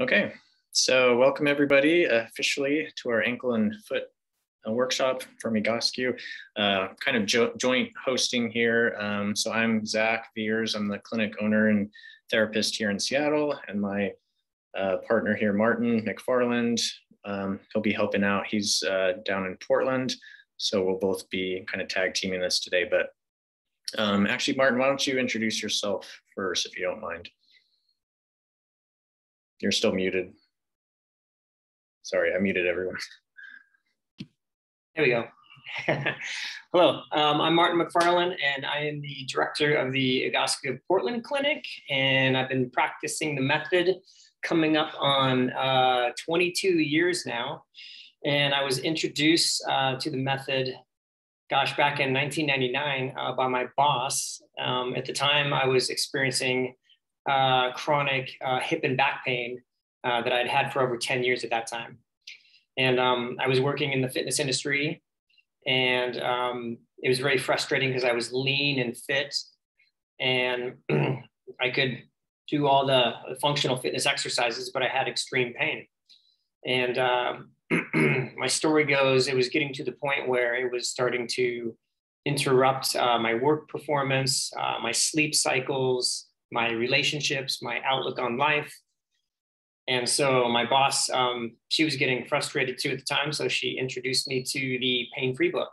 Okay, so welcome everybody officially to our ankle and foot uh, workshop from Egoscue, uh, kind of jo joint hosting here. Um, so I'm Zac Viers, I'm the clinic owner and therapist here in Seattle, and my uh, partner here, Martin McFarland, um, he'll be helping out. He's uh, down in Portland, so we'll both be kind of tag teaming this today. But um, actually, Martin, why don't you introduce yourself first, if you don't mind? You're still muted. Sorry, I muted everyone. There we go. Hello, um, I'm Martin McFarland, and I am the director of the Egoscue Portland Clinic, and I've been practicing the method coming up on uh, 22 years now. And I was introduced uh, to the method, gosh, back in 1999 uh, by my boss. Um, at the time, I was experiencing uh, chronic uh, hip and back pain uh, that I'd had for over 10 years at that time. And um, I was working in the fitness industry, and um, it was very frustrating because I was lean and fit, and I could do all the functional fitness exercises, but I had extreme pain. And uh, my story goes, it was getting to the point where it was starting to interrupt uh, my work performance, uh, my sleep cycles, my relationships, my outlook on life. And so my boss, um, she was getting frustrated too at the time. So she introduced me to the pain free book.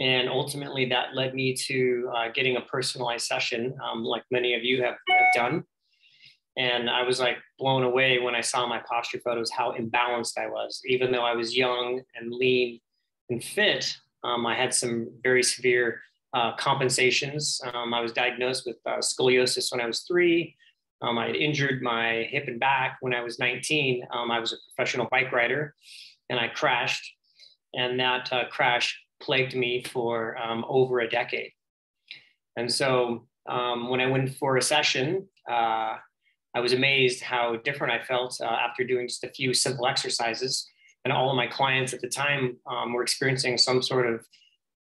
And ultimately, that led me to uh, getting a personalized session, um, like many of you have, have, done. And I was like blown away when I saw my posture photos, how imbalanced I was. Even though I was young and lean and fit, um, I had some very severe uh, compensations. Um, I was diagnosed with uh, scoliosis when I was three. Um, I had injured my hip and back when I was 19. Um, I was a professional bike rider and I crashed. And that uh, crash plagued me for um, over a decade. And so um, when I went for a session, uh, I was amazed how different I felt uh, after doing just a few simple exercises. And all of my clients at the time um, were experiencing some sort of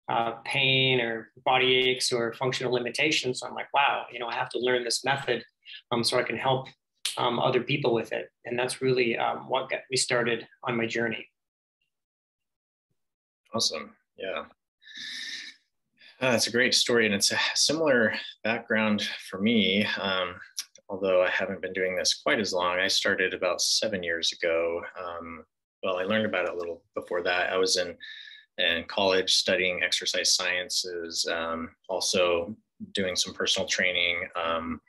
uh, pain or body aches or functional limitations. So I'm like, wow, you know, I have to learn this method um, so I can help um, other people with it. And that's really um, what got me started on my journey. Awesome. Yeah. Uh, that's a great story. And it's a similar background for me. Um, although I haven't been doing this quite as long, I started about seven years ago. Um, well, I learned about it a little before that. I was in, in college studying exercise sciences, um, also doing some personal training. Um,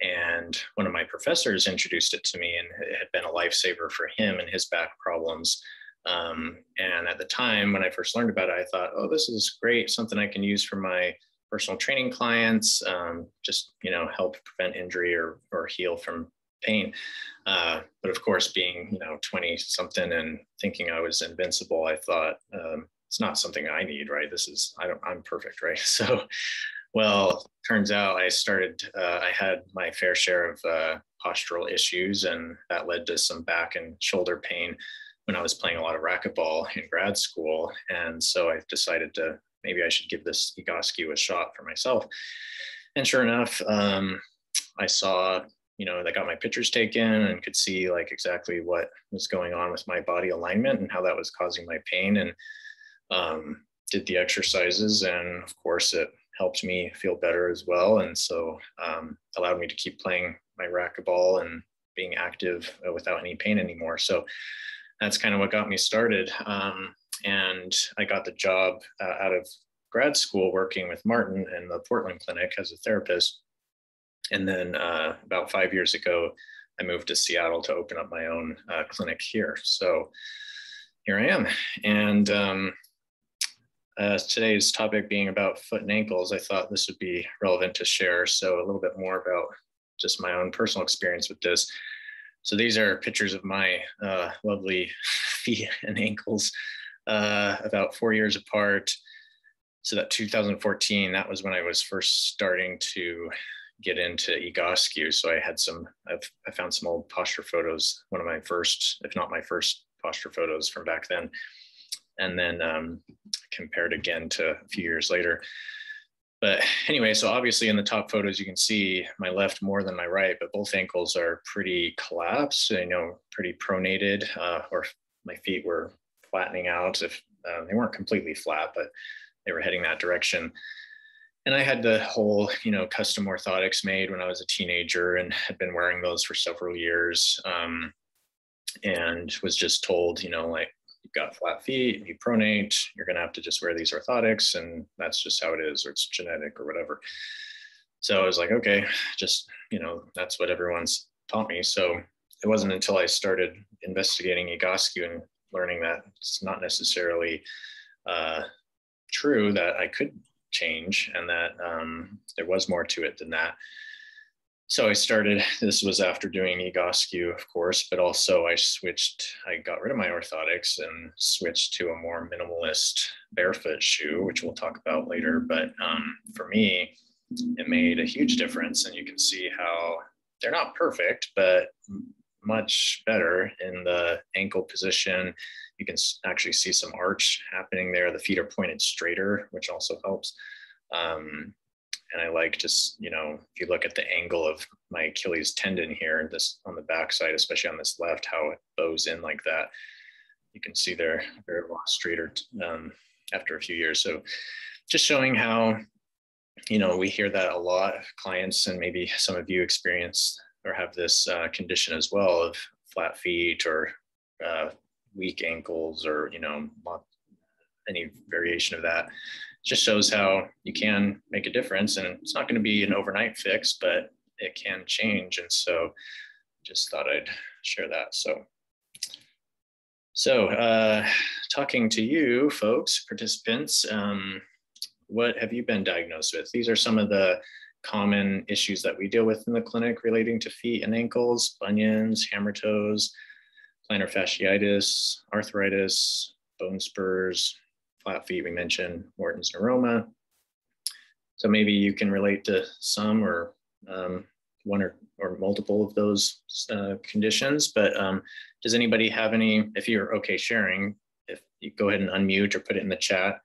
and one of my professors introduced it to me, and it had been a lifesaver for him and his back problems. Um, and at the time when I first learned about it, I thought, oh, this is great, something I can use for my personal training clients, um, just you know, help prevent injury or or heal from pain. Uh, but of course, being you know 20 something and thinking I was invincible, I thought um, it's not something I need, right? This is I don't I'm perfect, right? So, well, turns out I started uh, I had my fair share of uh, postural issues, and that led to some back and shoulder pain when I was playing a lot of racquetball in grad school. And so I decided to maybe I should give this Egoscue a shot for myself. And sure enough, um, I saw, you know, I got my pictures taken and could see like exactly what was going on with my body alignment and how that was causing my pain. And um, did the exercises. And of course, it helped me feel better as well. And so um, allowed me to keep playing my racquetball and being active uh, without any pain anymore. So that's kind of what got me started. Um, and I got the job uh, out of grad school working with Martin in the Portland Clinic as a therapist. And then uh, about five years ago, I moved to Seattle to open up my own uh, clinic here. So here I am. And um, uh, today's topic being about foot and ankles, I thought this would be relevant to share. So a little bit more about just my own personal experience with this. So these are pictures of my uh, lovely feet and ankles uh, about four years apart. So that 2014, that was when I was first starting to get into Egoscue. So I had some, I've, I found some old posture photos, one of my first, if not my first posture photos from back then. And then um, compared again to a few years later. but anyway, so obviously in the top photos, you can see my left more than my right, but both ankles are pretty collapsed, you know, pretty pronated, uh, or my feet were flattening out. If uh, they weren't completely flat, but they were heading that direction. And I had the whole, you know, custom orthotics made when I was a teenager and had been wearing those for several years. Um, and was just told, you know, like you've got flat feet, you pronate, you're going to have to just wear these orthotics, and that's just how it is, or it's genetic or whatever. So I was like, okay, just, you know, that's what everyone's taught me. So it wasn't until I started investigating Egoscue and learning that it's not necessarily uh, true that I could change and that um, there was more to it than that so I started, this was after doing Egoscue, of course, but also I switched, I got rid of my orthotics and switched to a more minimalist barefoot shoe, which we'll talk about later. But um, for me, it made a huge difference. And you can see how they're not perfect, but much better in the ankle position. You can actually see some arch happening there. The feet are pointed straighter, which also helps. Um, and I like just, you know, if you look at the angle of my Achilles tendon here, this on the backside, especially on this left, how it bows in like that, you can see they're very a lot straighter um, after a few years. So just showing how, you know, we hear that a lot, clients, and maybe some of you experience or have this uh, condition as well of flat feet or uh, weak ankles or, you know, any variation of that just shows how you can make a difference. And it's not going to be an overnight fix, but it can change. And so just thought I'd share that. So, so uh, talking to you folks, participants, um, what have you been diagnosed with? These are some of the common issues that we deal with in the clinic relating to feet and ankles, bunions, hammer toes, plantar fasciitis, arthritis, bone spurs, flat feet we mentioned, Morton's neuroma. So maybe you can relate to some or um, one or, or multiple of those uh, conditions, but um, does anybody have any, if you're okay sharing, if you go ahead and unmute or put it in the chat,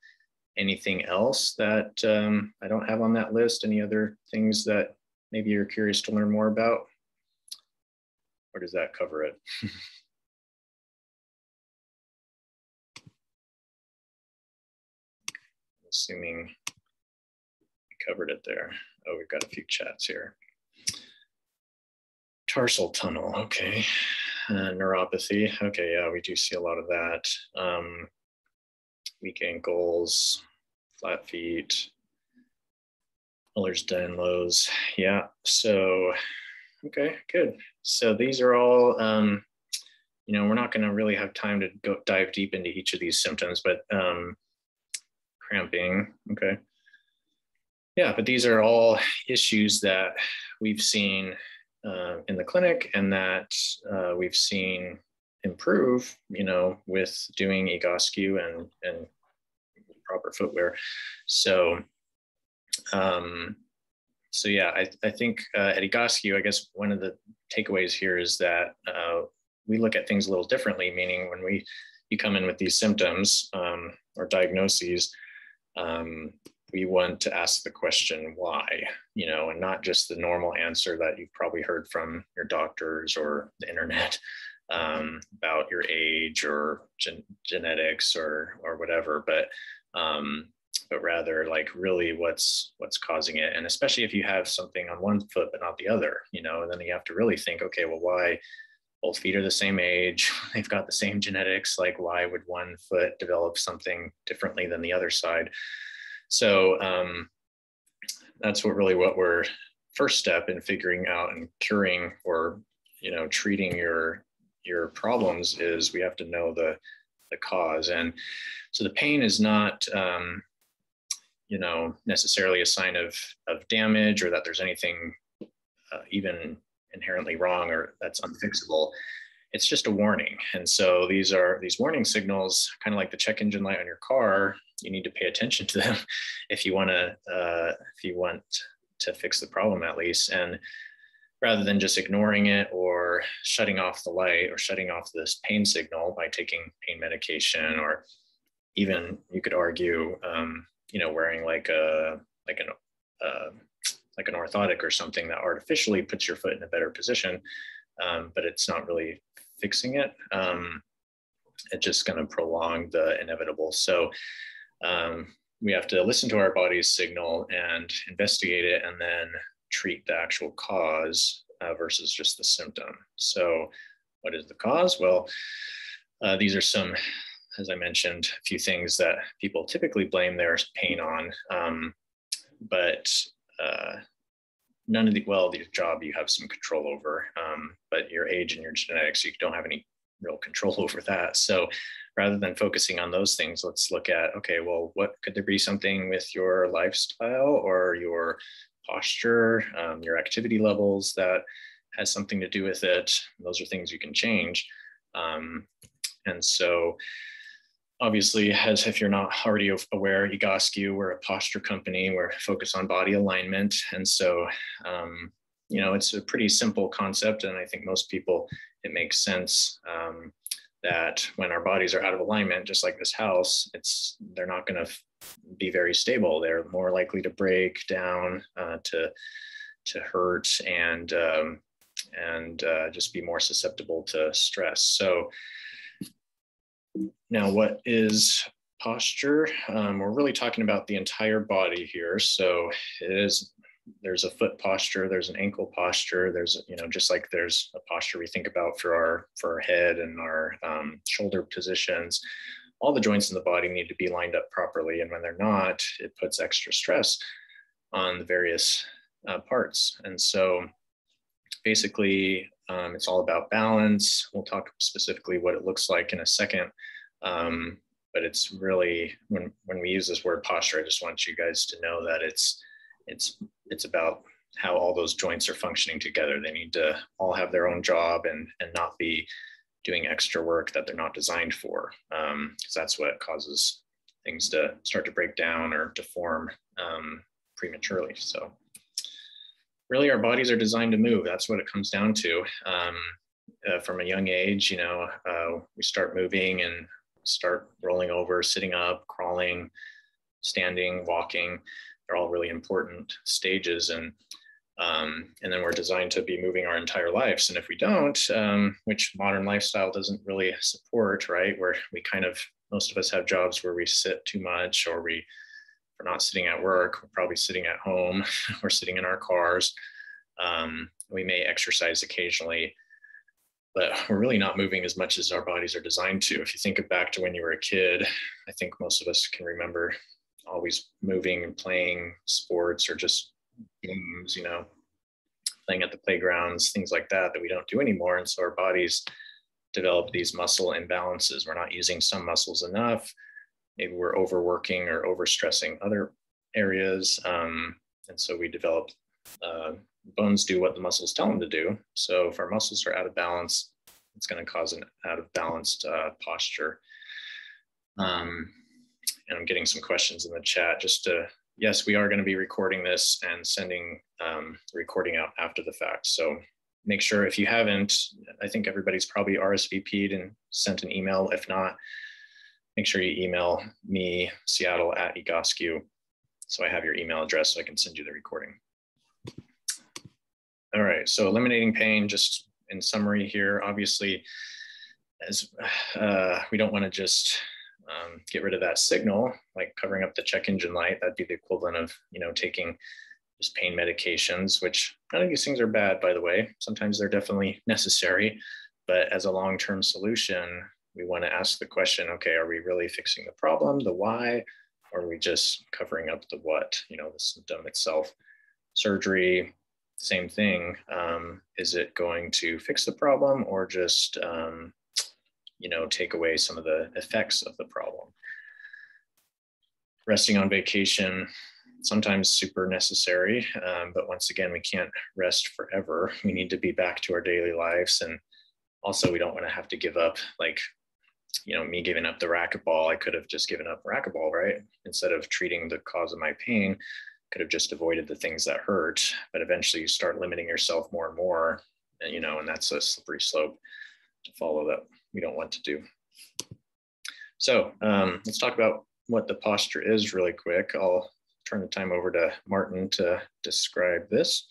anything else that um, I don't have on that list, any other things that maybe you're curious to learn more about? Or does that cover it? assuming covered it there. Oh, we've got a few chats here. Tarsal tunnel, okay. Uh, neuropathy, okay, yeah, we do see a lot of that. Um, weak ankles, flat feet, Ehlers-Danlos, yeah. So, okay, good. So these are all, um, you know, we're not going to really have time to go dive deep into each of these symptoms, but um, cramping. Okay. Yeah, but these are all issues that we've seen uh, in the clinic and that uh, we've seen improve, you know, with doing Egoscue and, and proper footwear. So, um, so yeah, I, I think uh, at Egoscue, I guess one of the takeaways here is that uh, we look at things a little differently, meaning when we you come in with these symptoms um, or diagnoses, um, we want to ask the question why, you know, and not just the normal answer that you've probably heard from your doctors or the internet um, about your age or gen- genetics or or whatever, but um, but rather like really what's what's causing it, and especially if you have something on one foot but not the other, you know, and then you have to really think, okay, well, why? Both feet are the same age, they've got the same genetics. Like, why would one foot develop something differently than the other side? So um, that's what really what we're first step in figuring out and curing or you know treating your your problems is we have to know the the cause and so the pain is not um, you know necessarily a sign of of damage or that there's anything uh, even inherently wrong or that's unfixable it's just a warning. And so these are these warning signals kind of like the check engine light on your car you need to pay attention to them if you want to uh, if you want to fix the problem at least. And rather than just ignoring it or shutting off the light or shutting off this pain signal by taking pain medication or even you could argue um, you know wearing like a like an uh, like an orthotic or something that artificially puts your foot in a better position, um, but it's not really fixing it. Um, it's just going to prolong the inevitable. So um, we have to listen to our body's signal and investigate it and then treat the actual cause uh, versus just the symptom. So, what is the cause? Well, uh, these are some, as I mentioned, a few things that people typically blame their pain on. Um, but uh, none of the, well, the job you have some control over, um, but your age and your genetics, you don't have any real control over that. So rather than focusing on those things, let's look at, okay, well, what could there be something with your lifestyle or your posture, um, your activity levels that has something to do with it? Those are things you can change. Um, and so obviously, as if you're not already aware, Egoscue, we're a posture company. We're focused on body alignment. And so, um, you know, it's a pretty simple concept. And I think most people, it makes sense um, that when our bodies are out of alignment, just like this house, it's they're not going to be very stable. They're more likely to break down, uh, to to hurt, and um, and uh, just be more susceptible to stress. So now, what is posture? Um, we're really talking about the entire body here. So it is there's a foot posture, there's an ankle posture, there's you know just like there's a posture we think about for our for our head and our um, shoulder positions. All the joints in the body need to be lined up properly, and when they're not, it puts extra stress on the various uh, parts. And so, basically, um, it's all about balance. We'll talk specifically what it looks like in a second. Um, but it's really when when we use this word posture, I just want you guys to know that it's it's it's about how all those joints are functioning together. They need to all have their own job and and not be doing extra work that they're not designed for, because um, that's what causes things to start to break down or deform um, prematurely. So really our bodies are designed to move. That's what it comes down to. Um, uh, from a young age, you know, uh, we start moving and start rolling over, sitting up, crawling, standing, walking. They're all really important stages. And um, and then we're designed to be moving our entire lives. And if we don't, um, which modern lifestyle doesn't really support, right? Where we kind of most of us have jobs where we sit too much or we we're not sitting at work, we're probably sitting at home, we're sitting in our cars. Um, we may exercise occasionally, but we're really not moving as much as our bodies are designed to. If you think back to when you were a kid, I think most of us can remember always moving and playing sports or just games, you know, playing at the playgrounds, things like that, that we don't do anymore. And so our bodies develop these muscle imbalances. We're not using some muscles enough maybe we're overworking or overstressing other areas. Um, and so we develop, uh, bones do what the muscles tell them to do. So if our muscles are out of balance, it's going to cause an out of balanced uh, posture. Um, and I'm getting some questions in the chat just to, yes, we are going to be recording this and sending um, recording out after the fact. So make sure if you haven't, I think everybody's probably RSVP'd and sent an email. If not, make sure you email me, Seattle at Egoscue. So I have your email address so I can send you the recording. All right, so eliminating pain, just in summary here, obviously, as uh, we don't want to just um, get rid of that signal, like covering up the check engine light, that'd be the equivalent of, you know, taking just pain medications, which none of these things are bad, by the way. Sometimes they're definitely necessary, but as a long-term solution, we want to ask the question okay are we really fixing the problem the why? Or are we just covering up the what you know the symptom itself? Surgery same thing. Um, is it going to fix the problem or just um, you know take away some of the effects of the problem? Resting on vacation sometimes super necessary um, but once again we can't rest forever. We need to be back to our daily lives. And also we don't want to have to give up like you know, me giving up the racquetball, I could have just given up racquetball, right? Instead of treating the cause of my pain, could have just avoided the things that hurt. But eventually you start limiting yourself more and more, and, you know, and that's a slippery slope to follow that we don't want to do. So um, let's talk about what the posture is really quick. I'll turn the time over to Martin to describe this.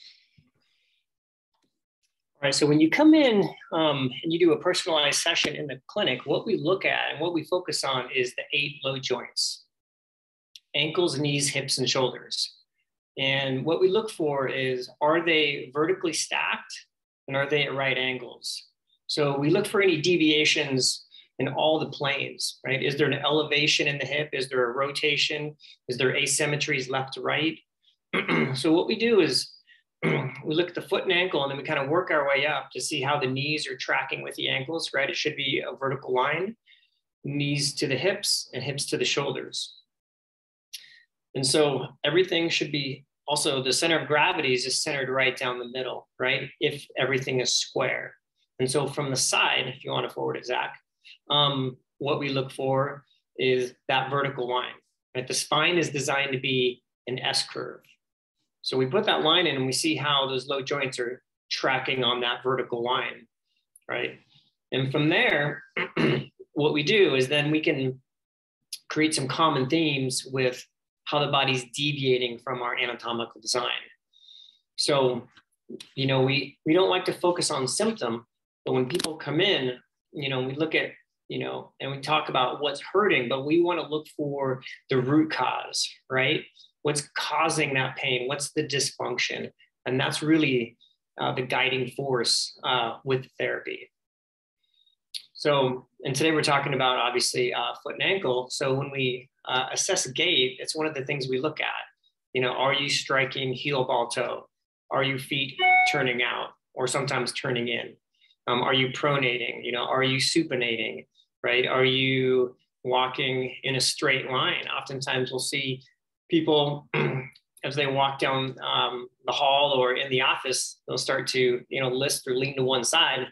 Right, so when you come in um, and you do a personalized session in the clinic, what we look at and what we focus on is the eight load joints, ankles, knees, hips, and shoulders. And what we look for is, are they vertically stacked and are they at right angles? So we look for any deviations in all the planes, right? Is there an elevation in the hip? Is there a rotation? Is there asymmetries left to right? so what we do is we look at the foot and ankle and then we kind of work our way up to see how the knees are tracking with the ankles, right? It should be a vertical line, knees to the hips and hips to the shoulders. And so everything should be also the center of gravity is just centered right down the middle, right? If everything is square. And so from the side, if you want to forward it, Zac, um, what we look for is that vertical line. Right? The spine is designed to be an S curve. So we put that line in and we see how those load joints are tracking on that vertical line, right? And from there, what we do is then we can create some common themes with how the body's deviating from our anatomical design. So, you know, we we don't like to focus on symptom, but when people come in, you know, we look at you know, and we talk about what's hurting, but we want to look for the root cause, right? What's causing that pain? What's the dysfunction? And that's really uh, the guiding force uh, with therapy. So, and today we're talking about obviously uh, foot and ankle. So when we uh, assess gait, it's one of the things we look at. You know, are you striking heel ball toe? Are you feet turning out or sometimes turning in? Um, are you pronating? You know, are you supinating? Right? Are you walking in a straight line? Oftentimes, we'll see people as they walk down um, the hall or in the office, they'll start to you know list or lean to one side,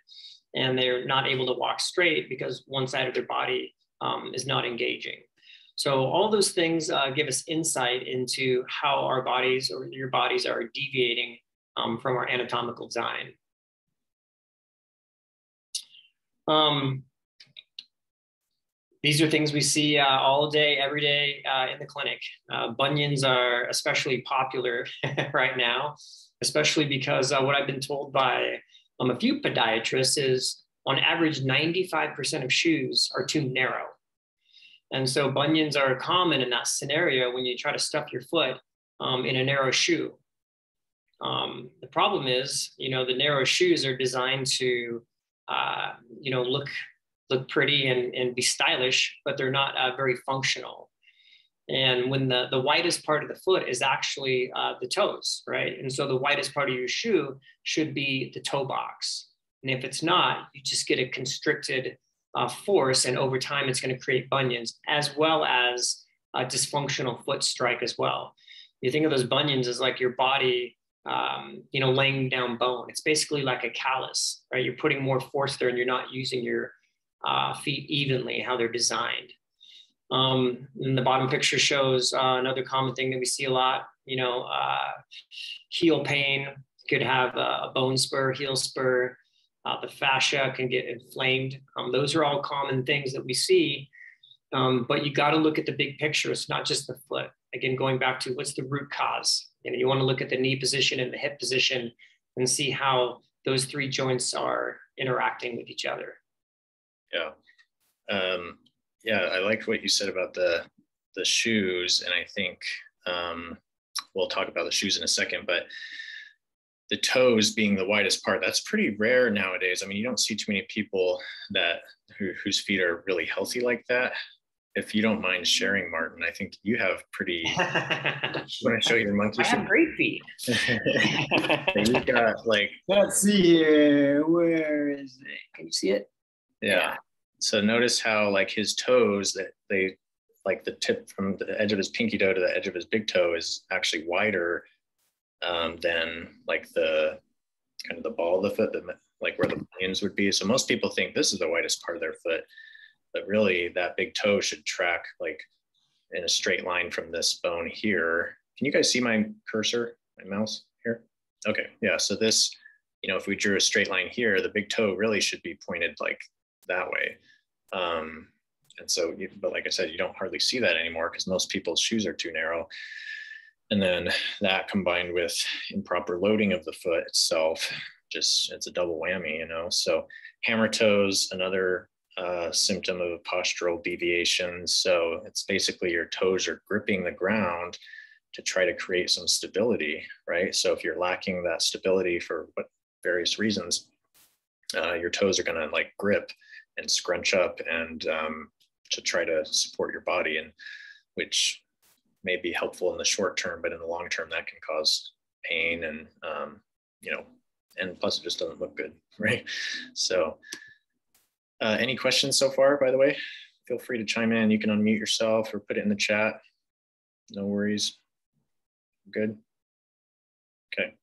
and they're not able to walk straight because one side of their body um, is not engaging. So all those things uh, give us insight into how our bodies or your bodies are deviating um, from our anatomical design. Um, these are things we see uh, all day, every day uh, in the clinic. Uh, bunions are especially popular right now, especially because uh, what I've been told by um, a few podiatrists is on average, 95% of shoes are too narrow. And so bunions are common in that scenario when you try to stuff your foot um, in a narrow shoe. Um, the problem is, you know, the narrow shoes are designed to uh, you know, look look pretty and, and be stylish, but they're not uh, very functional. And when the, the widest part of the foot is actually uh, the toes, right? And so the widest part of your shoe should be the toe box. And if it's not, you just get a constricted uh, force, and over time, it's going to create bunions as well as a dysfunctional foot strike as well. You think of those bunions as like your body um, you know, laying down bone. It's basically like a callus, right? You're putting more force there and you're not using your uh, feet evenly, how they're designed. Um, and the bottom picture shows uh, another common thing that we see a lot, you know, uh, heel pain could have a, bone spur, heel spur, uh, the fascia can get inflamed. Um, those are all common things that we see, um, but you got to look at the big picture. It's not just the foot. Again, going back to what's the root cause? You know, you want to look at the knee position and the hip position and see how those three joints are interacting with each other. Yeah. Um, yeah, I liked what you said about the the shoes, and I think um, we'll talk about the shoes in a second, but the toes being the widest part that's pretty rare nowadays i mean you don't see too many people that who, whose feet are really healthy like that if you don't mind sharing, Martin, I think you have pretty. want to show your monkey? I have great feet. you got like. Let's see here. Where is it? Can you see it? Yeah. yeah. So notice how like his toes that they like the tip from the edge of his pinky toe to the edge of his big toe is actually wider um, than like the kind of the ball of the foot, that, like where the bunions would be. So most people think this is the widest part of their foot but really that big toe should track like in a straight line from this bone here. Can you guys see my cursor, my mouse here? Okay, yeah, so this, you know, if we drew a straight line here, the big toe really should be pointed like that way. Um, and so, you, but like I said, you don't hardly see that anymore because most people's shoes are too narrow. and then that combined with improper loading of the foot itself, just it's a double whammy, you know. So hammer toes, another uh, symptom of a postural deviation. So it's basically your toes are gripping the ground to try to create some stability, right? So if you're lacking that stability for what various reasons, uh, your toes are going to like grip and scrunch up and um, to try to support your body, and which may be helpful in the short term, but in the long term, that can cause pain and um, you know, and plus it just doesn't look good, right? So, uh, any questions so far? By the way, feel free to chime in. You can unmute yourself or put it in the chat. No worries. Good. Okay.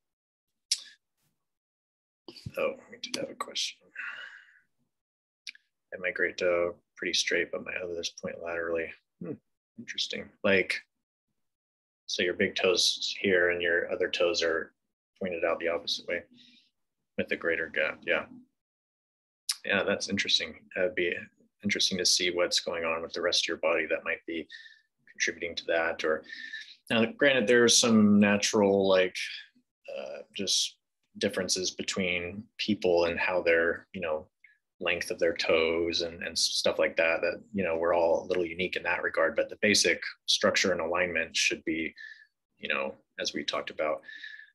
Oh, we did have a question. I my great toe pretty straight, but my others point laterally. Hmm, interesting. Like, so your big toes here and your other toes are pointed out the opposite way with a greater gap. Yeah. Yeah, that's interesting. It'd be interesting to see what's going on with the rest of your body that might be contributing to that. Or now, granted, there's some natural, like, uh, just differences between people and how they're, you know, length of their toes and, and stuff like that that you know we're all a little unique in that regard but the basic structure and alignment should be you know as we talked about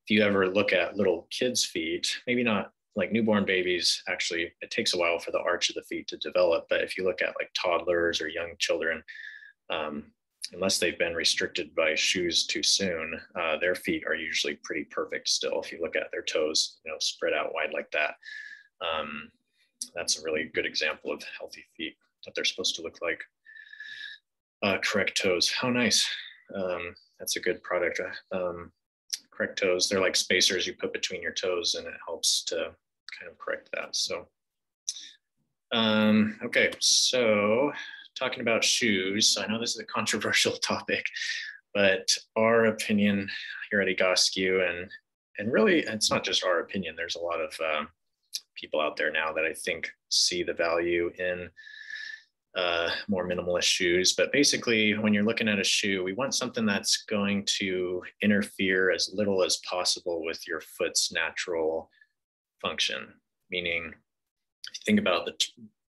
if you ever look at little kids feet maybe not like newborn babies actually it takes a while for the arch of the feet to develop but if you look at like toddlers or young children um, unless they've been restricted by shoes too soon uh, their feet are usually pretty perfect still if you look at their toes you know spread out wide like that. Um, that's a really good example of healthy feet, what they're supposed to look like. Uh, correct toes, how nice. Um, that's a good product. Um, correct toes, they're like spacers you put between your toes and it helps to kind of correct that. So, um, okay, so talking about shoes, I know this is a controversial topic, but our opinion here at Egoscue and and really it's not just our opinion, there's a lot of um, people out there now that I think see the value in uh, more minimalist shoes. But basically, when you're looking at a shoe, we want something that's going to interfere as little as possible with your foot's natural function. Meaning, think about the,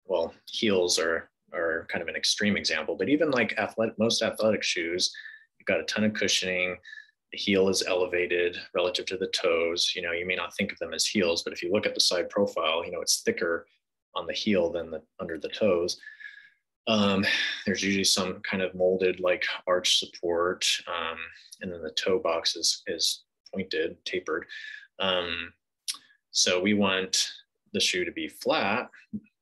well, heels are, are kind of an extreme example, but even like athletic, most athletic shoes, you've got a ton of cushioning, heel is elevated relative to the toes. You know, you may not think of them as heels, but if you look at the side profile, you know, it's thicker on the heel than the under the toes. Um, there's usually some kind of molded like arch support, um, and then the toe box is, is pointed, tapered. Um, so we want the shoe to be flat,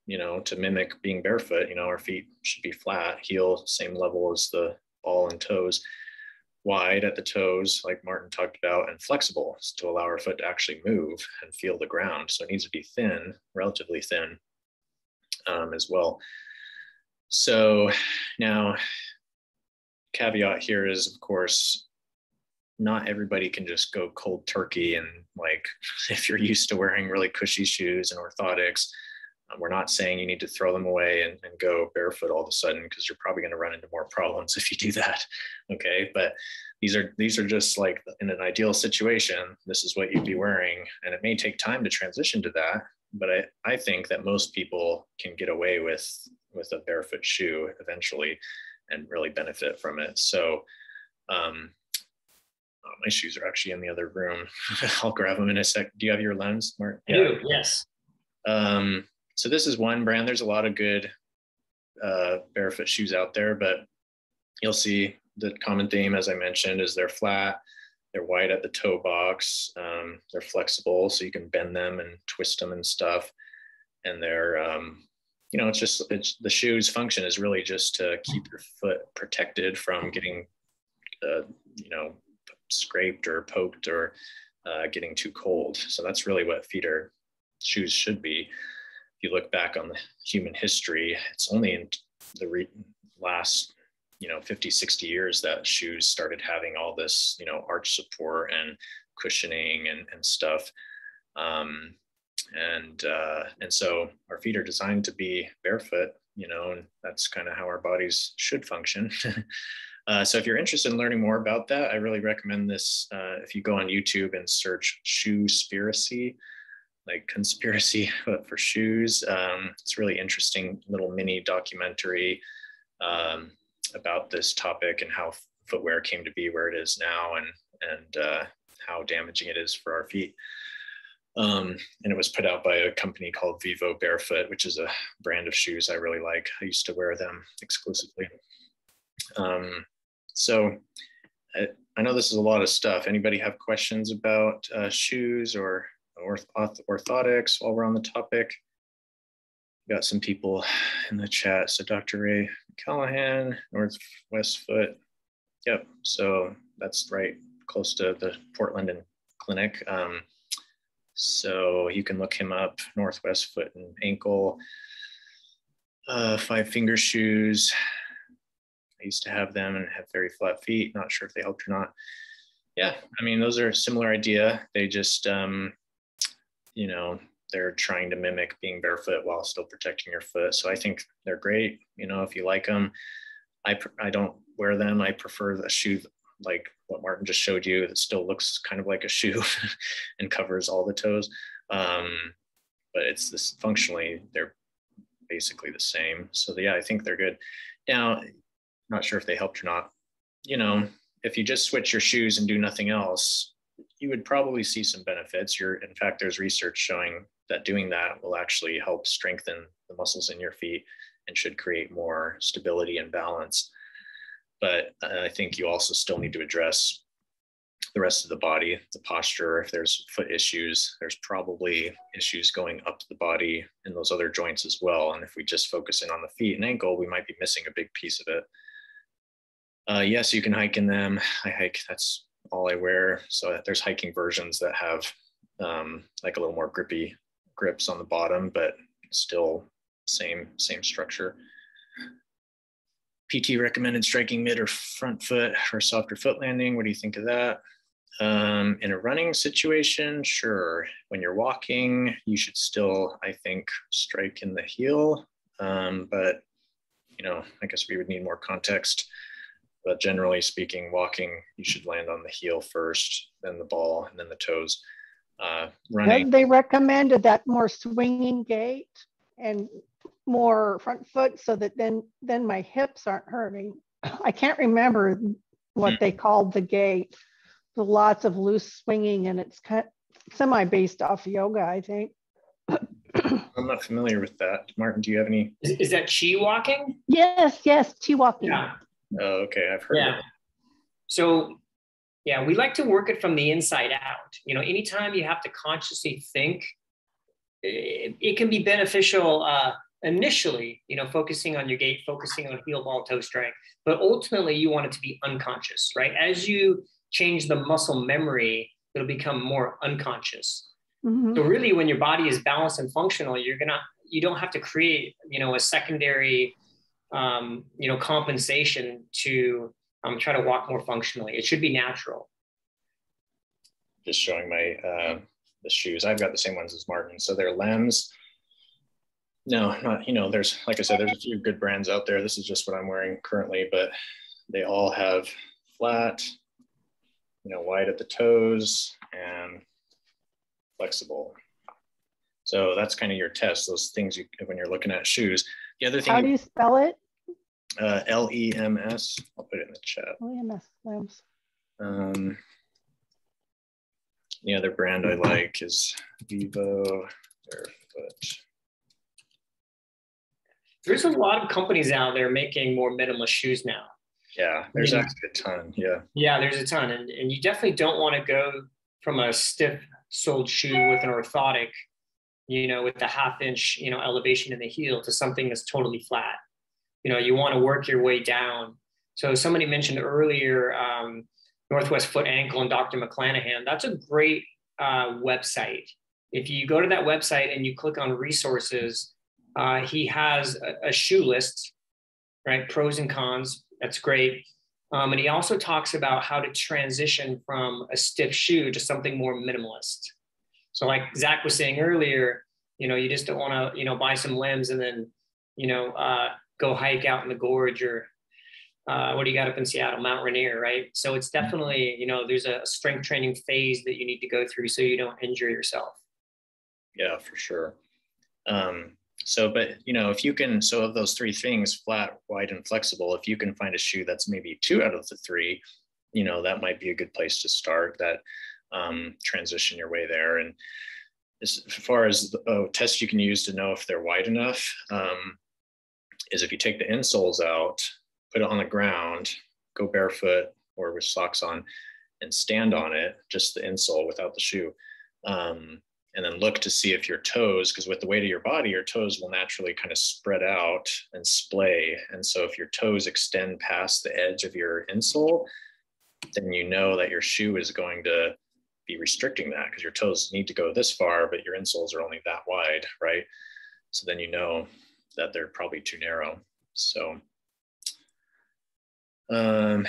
you know, to mimic being barefoot. You know, our feet should be flat, heel same level as the ball and toes wide at the toes, like Martin talked about, and flexible to allow our foot to actually move and feel the ground. So it needs to be thin, relatively thin um, as well. So now, caveat here is, of course, not everybody can just go cold turkey and like if you're used to wearing really cushy shoes and orthotics we're not saying you need to throw them away and, and go barefoot all of a sudden because you're probably going to run into more problems if you do that. Okay, but these are these are just like in an ideal situation, this is what you'd be wearing, and it may take time to transition to that. But I, I think that most people can get away with with a barefoot shoe eventually and really benefit from it. So um, oh, my shoes are actually in the other room. I'll grab them in a sec. Do you have your Lems, Mark? Yeah. yes. Um, so this is one brand. There's a lot of good uh, barefoot shoes out there, but you'll see the common theme, as I mentioned, is they're flat, they're wide at the toe box, um, they're flexible, so you can bend them and twist them and stuff. And they're, um, you know, it's just it's the shoe's function is really just to keep your foot protected from getting, uh, you know, scraped or poked or uh, getting too cold. So that's really what feeder shoes should be if you look back on the human history, it's only in the re- last, you know, 50, 60 years that shoes started having all this, you know, arch support and cushioning and, and stuff. Um, and uh, and so our feet are designed to be barefoot, you know, and that's kind of how our bodies should function. Uh, so if you're interested in learning more about that, I really recommend this. Uh, if you go on YouTube and search shoespiracy, like conspiracy for shoes, um, it's really interesting little mini documentary um, about this topic and how footwear came to be where it is now and and uh, how damaging it is for our feet. Um, and it was put out by a company called Vivo Barefoot, which is a brand of shoes I really like. I used to wear them exclusively. Um, so I, I, know this is a lot of stuff. Anybody have questions about uh, shoes or orth orthotics while we're on the topic? Got some people in the chat. So Dr. Ray McClanahan, Northwest Foot. Yep. So that's right close to the Portland and clinic. Um, so you can look him up, Northwest Foot and Ankle, uh, five finger shoes. I used to have them and have very flat feet. Not sure if they helped or not. Yeah, I mean, those are a similar idea. They just, um, you know, they're trying to mimic being barefoot while still protecting your foot. So I think they're great. You know, if you like them, I, I don't wear them. I prefer the shoe like what Martin just showed you. It still looks kind of like a shoe and covers all the toes. Um, but it's this functionally, they're basically the same. So yeah, I think they're good. Now, not sure if they helped or not. You know, if you just switch your shoes and do nothing else, you would probably see some benefits. You're, in fact, there's research showing that doing that will actually help strengthen the muscles in your feet and should create more stability and balance. But uh, I think you also still need to address the rest of the body, the posture. If there's foot issues, there's probably issues going up the body in those other joints as well. And if we just focus in on the feet and ankle, we might be missing a big piece of it. Uh, yes, you can hike in them. I hike, that's all I wear. So there's hiking versions that have um, like a little more grippy grips on the bottom, but still same, same structure. PT recommended striking mid or front foot for softer foot landing. What do you think of that? Um, in a running situation, sure. When you're walking, you should still, I think, strike in the heel. Um, but, you know, I guess we would need more context. But generally speaking, walking, you should land on the heel first, then the ball, and then the toes. Uh, running. They recommended that more swinging gait and more front foot so that then then my hips aren't hurting. I can't remember what hmm. they called the gait. The lots of loose swinging and it's kind of semi based off yoga, I think. I'm not familiar with that. Martin, do you have any? Is, is that chi walking? Yes, yes, chi walking. Yeah. Oh, okay, I've heard. Yeah. So, yeah, we like to work it from the inside out. You know, anytime you have to consciously think, it, it can be beneficial. Uh, initially, you know, focusing on your gait, focusing on heel ball toe strength, but ultimately you want it to be unconscious, right? As you change the muscle memory, it'll become more unconscious. Mm-hmm. So really, when your body is balanced and functional, you're gonna you don't have to create, you know, a secondary, um, you know, compensation to um, try to walk more functionally. It should be natural. Just showing my uh, the shoes. I've got the same ones as Martin. So they're Lems no, not, you know, there's, like I said, there's a few good brands out there. This is just what I'm wearing currently, but they all have flat, you know, wide at the toes and flexible. So that's kind of your test, those things you, when you're looking at shoes. The other thing. How do you spell it? Uh, L-E-M-S. I'll put it in the chat. L-E-M-S, Lems. Um, the other brand I like is Vivo Barefoot. There's a lot of companies out there making more minimalist shoes now. Yeah, there's I mean, actually a ton. Yeah. Yeah, there's a ton. And, and you definitely don't want to go from a stiff soled shoe with an orthotic, you know, with the half inch, you know, elevation in the heel to something that's totally flat. You know, you want to work your way down. So somebody mentioned earlier, um, Northwest Foot Ankle and Dr. McClanahan. That's a great uh, website. If you go to that website and you click on resources, uh, he has a, a, shoe list, right? Pros and cons. That's great. Um, and he also talks about how to transition from a stiff shoe to something more minimalist. So, like Zac was saying earlier, you know, you just don't want to, you know, buy some Lems and then, you know, uh, go hike out in the gorge or uh, what do you got up in Seattle? Mount Rainier, right? So it's definitely, you know, there's a strength training phase that you need to go through so you don't injure yourself. Yeah, for sure. Um, so, but you know, if you can, so of those three things, flat, wide, and flexible, if you can find a shoe that's maybe two out of the three, you know, that might be a good place to start that um, transition your way there. And as far as the oh, tests you can use to know if they're wide enough, um, is if you take the insoles out, put it on the ground, go barefoot or with socks on, and stand on it, just the insole without the shoe. Um, and then look to see if your toes, because with the weight of your body, your toes will naturally kind of spread out and splay. And so if your toes extend past the edge of your insole, then you know that your shoe is going to be restricting that because your toes need to go this far, but your insoles are only that wide, right? So then you know that they're probably too narrow. So um,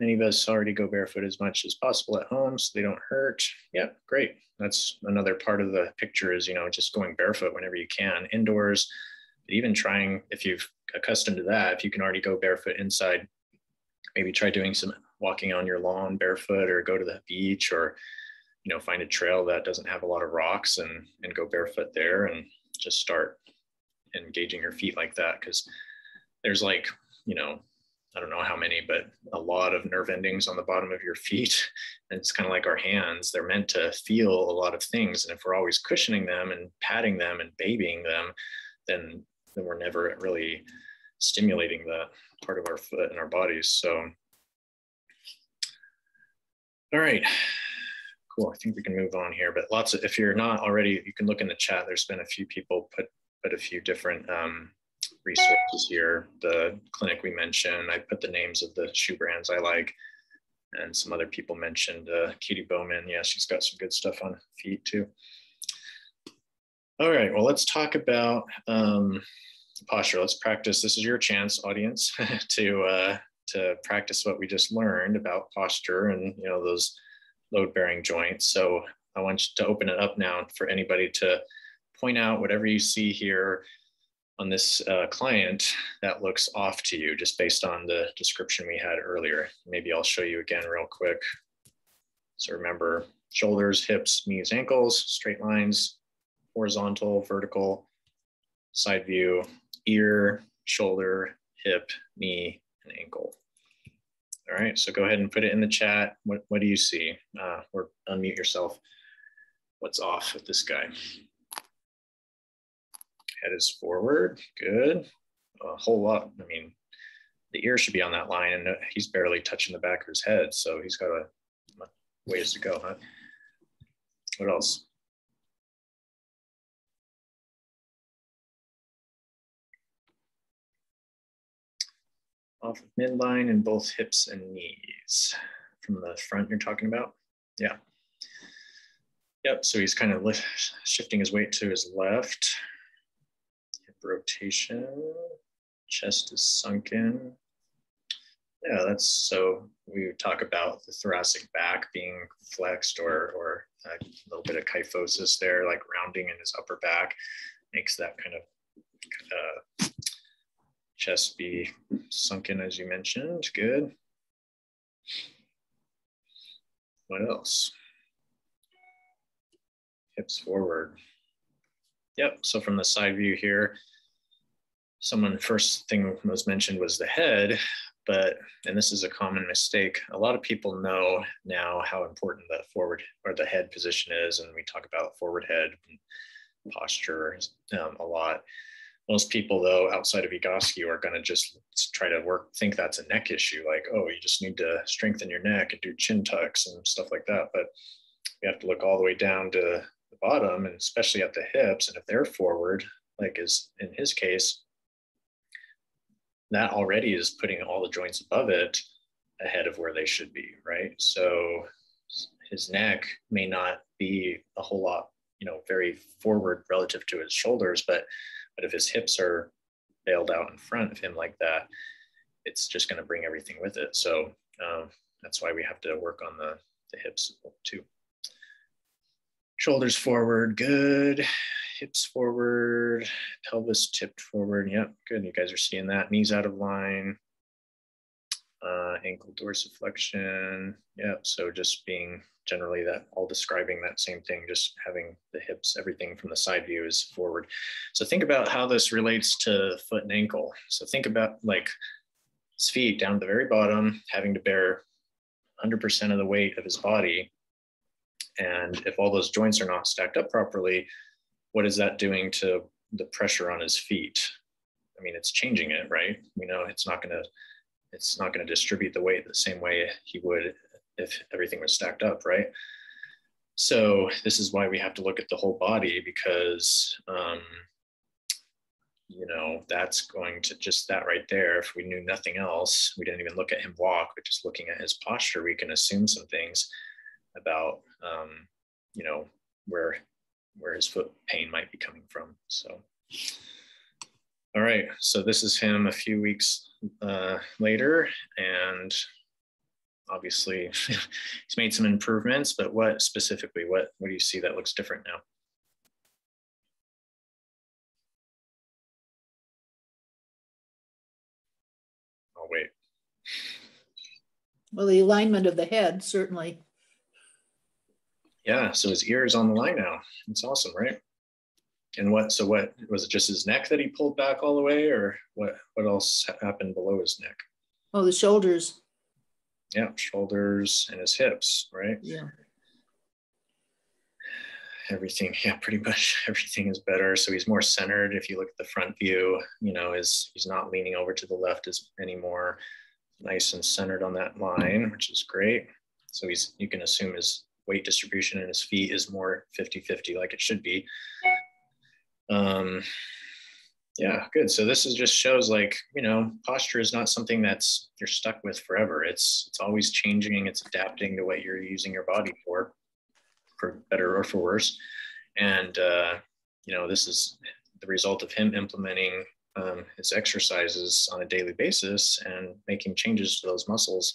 many of us already go barefoot as much as possible at home so they don't hurt. Yeah, great. That's another part of the picture is, you know, just going barefoot whenever you can indoors, But even trying, if you've accustomed to that, if you can already go barefoot inside, maybe try doing some walking on your lawn barefoot or go to the beach or, you know, find a trail that doesn't have a lot of rocks and, and go barefoot there and just start engaging your feet like that. Cause there's like, you know, I don't know how many, but a lot of nerve endings on the bottom of your feet. And it's kind of like our hands, they're meant to feel a lot of things. And if we're always cushioning them and patting them and babying them, then, then we're never really stimulating that part of our foot and our bodies. So, all right, cool. I think we can move on here, but lots of, if you're not already, you can look in the chat. There's been a few people put, put a few different um, resources here. The clinic we mentioned, I put the names of the shoe brands I like. And some other people mentioned uh, Katy Bowman. Yeah, she's got some good stuff on feet too. All right, well, let's talk about um, posture. Let's practice. This is your chance, audience, to uh, to practice what we just learned about posture and you know those load-bearing joints. So I want you to open it up now for anybody to point out whatever you see here on this uh, client that looks off to you just based on the description we had earlier. Maybe I'll show you again real quick. So remember shoulders, hips, knees, ankles, straight lines, horizontal, vertical, side view, ear, shoulder, hip, knee, and ankle. All right, so go ahead and put it in the chat. What, what do you see? Uh, or unmute yourself. What's off with this guy? Head is forward, good. A whole lot, I mean, the ear should be on that line and he's barely touching the back of his head. So he's got a ways to go, huh? What else? Off of midline and both hips and knees. From the front you're talking about? Yeah. Yep, so he's kind of lift, shifting his weight to his left Hip rotation. Chest is sunken. Yeah, that's so we talk about the thoracic back being flexed or, or a little bit of kyphosis there, like rounding in his upper back makes that kind of uh, chest be sunken as you mentioned. Good. What else? Hips forward. Yep, so from the side view here, someone first thing was mentioned was the head but and this is a common mistake a lot of people know now how important the forward or the head position is and we talk about forward head posture um, a lot most people though outside of Egoscue are going to just try to work think that's a neck issue like oh you just need to strengthen your neck and do chin tucks and stuff like that but you have to look all the way down to the bottom and especially at the hips and if they're forward like is in his case that already is putting all the joints above it ahead of where they should be, right? So his neck may not be a whole lot, you know, very forward relative to his shoulders, but but if his hips are bailed out in front of him like that, it's just going to bring everything with it. So um, that's why we have to work on the, the hips too. Shoulders forward, good hips forward, pelvis tipped forward. Yep, good. You guys are seeing that. Knees out of line. Uh, ankle dorsiflexion. Yeah, so just being generally that all describing that same thing, just having the hips, everything from the side view is forward. So think about how this relates to foot and ankle. So think about like his feet down at the very bottom, having to bear 100% of the weight of his body. And if all those joints are not stacked up properly, what is that doing to the pressure on his feet? I mean, it's changing it, right? We know it's not going to it's not going to distribute the weight the same way he would if everything was stacked up, right? So this is why we have to look at the whole body because, um, you know, that's going to just that right there. If we knew nothing else, we didn't even look at him walk, but just looking at his posture, we can assume some things about, um, you know, where where his foot pain might be coming from. So. All right, so this is him a few weeks uh, later, and obviously he's made some improvements, but what specifically, what, what do you see that looks different now? Oh, wait. Well, the alignment of the head, certainly. Yeah, so his ear is on the line now. It's awesome, right? And what, so what, was it just his neck that he pulled back all the way or what, what else happened below his neck? Oh, the shoulders. Yeah, shoulders and his hips, right? Yeah. Everything, yeah, pretty much everything is better. So he's more centered. If you look at the front view, you know, is he's not leaning over to the left as anymore. Nice and centered on that line, which is great. So he's you can assume his weight distribution in his feet is more 50-50 like it should be. Um, yeah, good. So this is just shows like, you know, posture is not something that's you're stuck with forever. It's it's always changing, it's adapting to what you're using your body for, for better or for worse. And uh, you know, this is the result of him implementing um, his exercises on a daily basis and making changes to those muscles.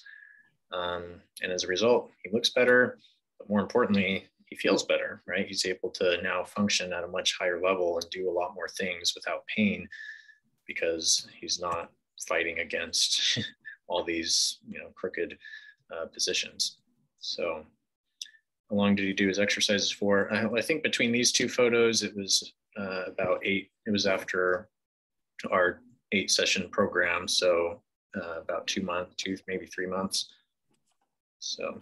Um, and as a result, he looks better, but more importantly, he feels better, right? He's able to now function at a much higher level and do a lot more things without pain because he's not fighting against all these, you know, crooked uh, positions. So, how long did he do his exercises for? I, I think between these two photos, it was uh, about eight. It was after our eight session program, so uh, about two months, two maybe three months. So.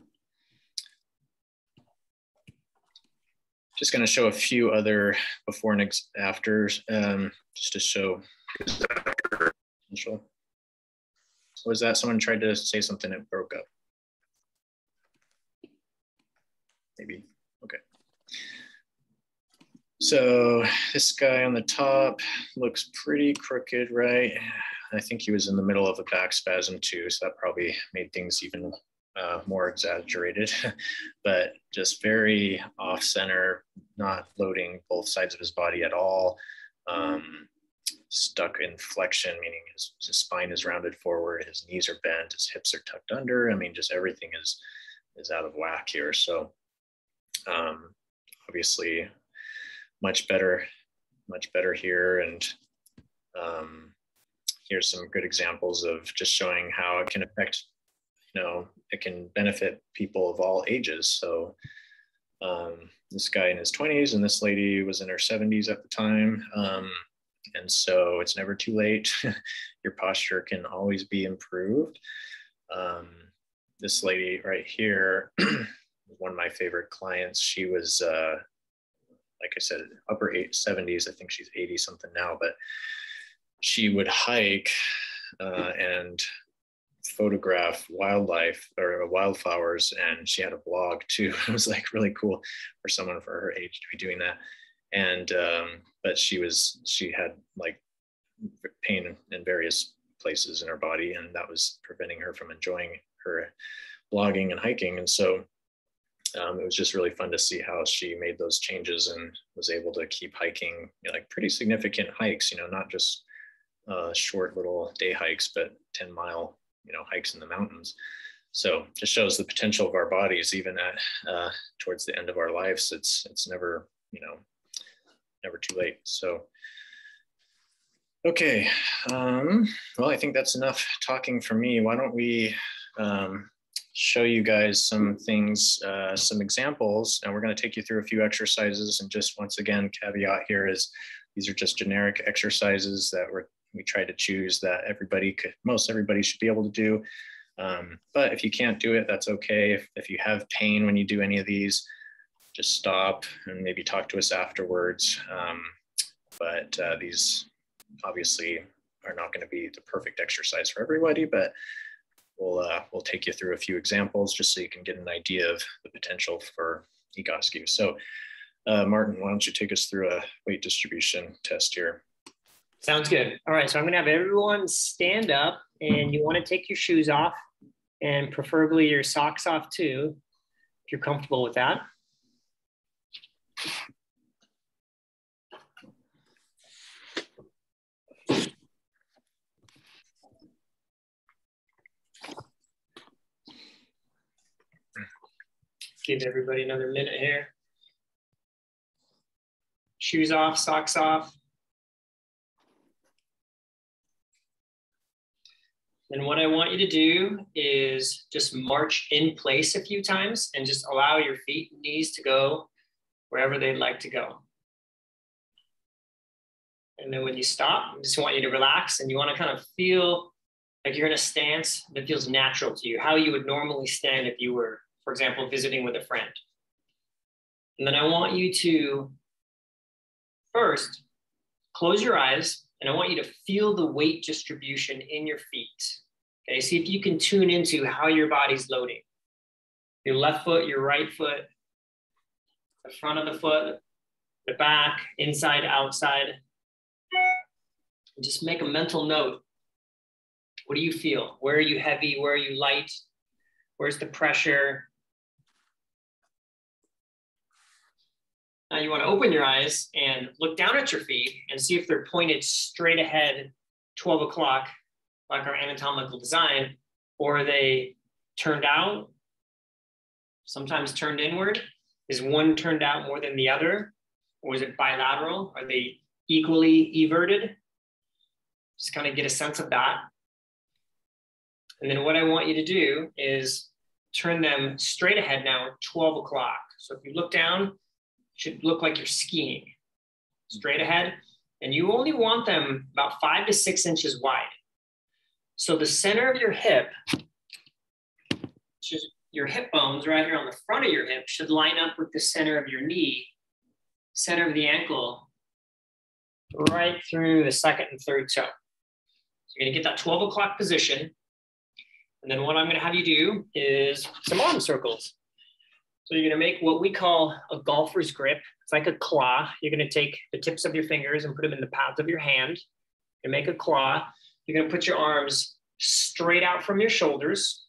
Just going to show a few other before and afters um, just to show. Was that someone tried to say something that broke up? Maybe, okay. So this guy on the top looks pretty crooked, right? I think he was in the middle of a back spasm too, so that probably made things even uh, more exaggerated, but just very off center, not loading both sides of his body at all. Um, stuck in flexion, meaning his, his spine is rounded forward, his knees are bent, his hips are tucked under. I mean, just everything is is out of whack here. So um, obviously, much better, much better here. And um, here's some good examples of just showing how it can affect you know, it can benefit people of all ages. So um, this guy in his 20s and this lady was in her 70s at the time. Um, and so it's never too late. Your posture can always be improved. Um, this lady right here, one of my favorite clients, she was, uh, like I said, upper eight, 70s. I think she's 80 something now, but she would hike uh, and photograph wildlife or wildflowers and she had a blog too. It was like really cool for someone for her age to be doing that. And um, but she was she had like pain in various places in her body and that was preventing her from enjoying her blogging and hiking. And so um, it was just really fun to see how she made those changes and was able to keep hiking you know, like pretty significant hikes you know not just uh, short little day hikes but 10 mile you know hikes in the mountains so just shows the potential of our bodies even at uh, towards the end of our lives it's it's never you know never too late so Okay, um, well, I think that's enough talking for me. Why don't we um, show you guys some things, uh, some examples, and we're going to take you through a few exercises. And just once again, caveat here is these are just generic exercises that we're, we try to choose that everybody could, most everybody should be able to do. Um, but if you can't do it, that's okay. If, if you have pain when you do any of these, just stop and maybe talk to us afterwards. Um, but uh, these obviously are not going to be the perfect exercise for everybody, but we'll uh, we'll take you through a few examples just so you can get an idea of the potential for Egoscue. So, uh, Martin, why don't you take us through a weight distribution test here? Sounds good. All right, so I'm going to have everyone stand up, and you want to take your shoes off, and preferably your socks off too, if you're comfortable with that. give everybody another minute here. Shoes off, socks off. Then what I want you to do is just march in place a few times and just allow your feet and knees to go wherever they'd like to go. And then when you stop, I just want you to relax and you want to kind of feel like you're in a stance that feels natural to you, how you would normally stand if you were for example, visiting with a friend. And then I want you to first close your eyes and I want you to feel the weight distribution in your feet. Okay, see if you can tune into how your body's loading. Your left foot, your right foot, the front of the foot, the back, inside, outside. And just make a mental note. What do you feel? Where are you heavy? Where are you light? Where's the pressure? Now you want to open your eyes and look down at your feet and see if they're pointed straight ahead, 12 o'clock, like our anatomical design, or are they turned out, sometimes turned inward? Is one turned out more than the other? Or is it bilateral? Are they equally everted? Just kind of get a sense of that. And then what I want you to do is turn them straight ahead now, 12 o'clock. So if you look down, should look like you're skiing hmm. straight ahead. And you only want them about five to six inches wide. So the center of your hip, which is your hip bones right here on the front of your hip, should line up with the center of your knee, center of the ankle, right through the second and third toe. So you're gonna get that 12 o'clock position. And then what I'm gonna have you do is some arm circles. So you're gonna make what we call a golfer's grip. It's like a claw. You're gonna take the tips of your fingers and put them in the palms of your hand. You make a claw. You're gonna put your arms straight out from your shoulders.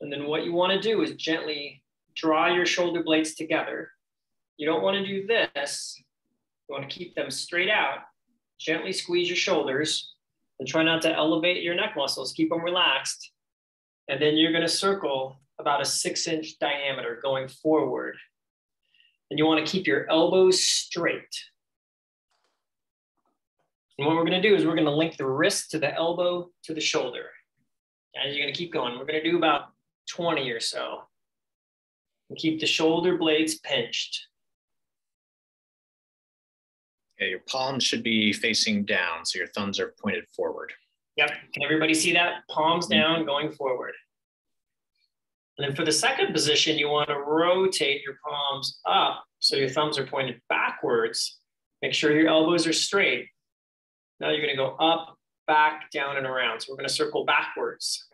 And then what you wanna do is gently draw your shoulder blades together. You don't wanna do this. You wanna keep them straight out. Gently squeeze your shoulders and try not to elevate your neck muscles. Keep them relaxed. And then you're gonna circle about a six inch diameter going forward. And you want to keep your elbows straight. And what we're going to do is we're going to link the wrist to the elbow to the shoulder. And you're going to keep going. We're going to do about 20 or so. And keep the shoulder blades pinched. Okay, your palms should be facing down, so your thumbs are pointed forward. Yep. Can everybody see that? Palms mm-hmm. down, going forward. And then for the second position, you want to rotate your palms up so your thumbs are pointed backwards. Make sure your elbows are straight. Now you're going to go up, back, down, and around. So we're going to circle backwards.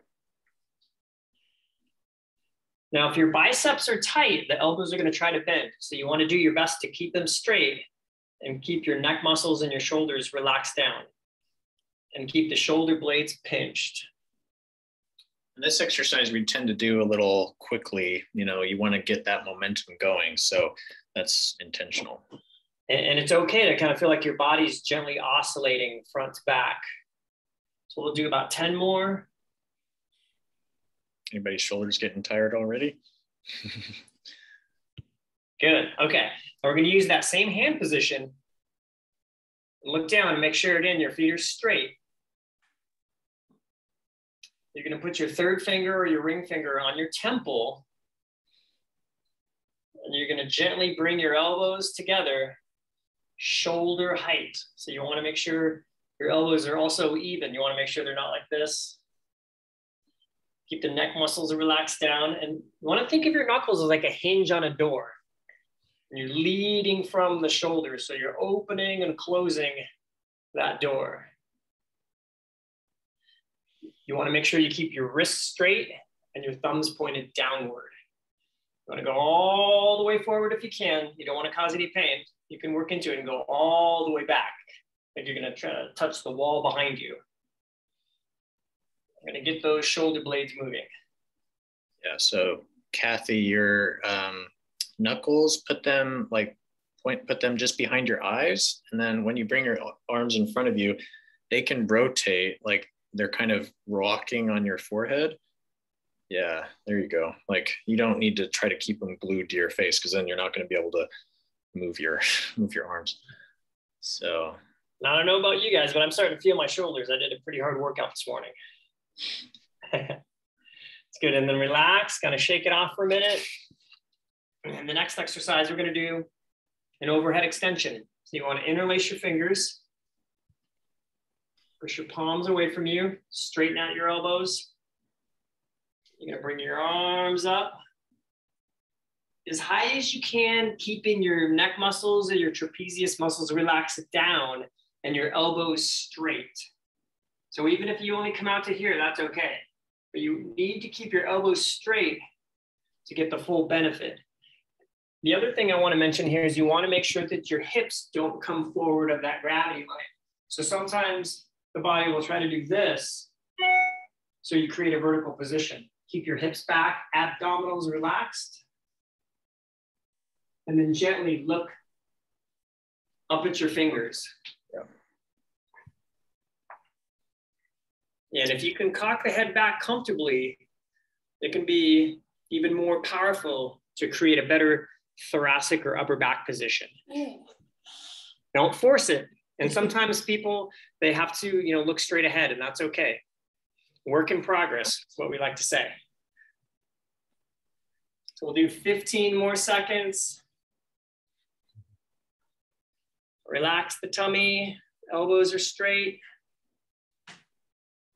Now, if your biceps are tight, the elbows are going to try to bend. So you want to do your best to keep them straight and keep your neck muscles and your shoulders relaxed down and keep the shoulder blades pinched. And this exercise we tend to do a little quickly. You know, you want to get that momentum going. So that's intentional. And, and it's okay to kind of feel like your body's gently oscillating front to back. So we'll do about 10 more. Anybody's shoulders getting tired already? Good. Okay. We're going to use that same hand position, Look down and make sure again your feet are straight. You're going to put your third finger or your ring finger on your temple. And you're going to gently bring your elbows together, shoulder height. So you want to make sure your elbows are also even. You want to make sure they're not like this. Keep the neck muscles relaxed down. And you want to think of your knuckles as like a hinge on a door. And you're leading from the shoulders. So you're opening and closing that door. You want to make sure you keep your wrists straight and your thumbs pointed downward. You want to go all the way forward if you can. You don't want to cause any pain. You can work into it and go all the way back. Like you're going to try to touch the wall behind you. I'm going to get those shoulder blades moving. Yeah. So, Kathy, your um, knuckles, put them like point, put them just behind your eyes. And then when you bring your arms in front of you, they can rotate like they're kind of rocking on your forehead. Yeah, there you go. Like you don't need to try to keep them glued to your face because then you're not going to be able to move your move your arms. So now, I don't know about you guys, but I'm starting to feel my shoulders. I did a pretty hard workout this morning. it's good. And then relax, kind of shake it off for a minute. And the next exercise we're going to do an overhead extension. So you want to interlace your fingers Push your palms away from you. Straighten out your elbows. You're gonna bring your arms up as high as you can, keeping your neck muscles and your trapezius muscles relaxed down and your elbows straight. So even if you only come out to here, that's okay. But you need to keep your elbows straight to get the full benefit. The other thing I wanna mention here is you wanna make sure that your hips don't come forward of that gravity line. So sometimes the body will try to do this. So you create a vertical position. Keep your hips back, abdominals relaxed. And then gently look up at your fingers. Yeah. And if you can cock the head back comfortably, it can be even more powerful to create a better thoracic or upper back position. Mm. Don't force it. And mm-hmm. sometimes people, they have to, you know, look straight ahead and that's okay. Work in progress is what we like to say. So we'll do 15 more seconds. Relax the tummy, elbows are straight.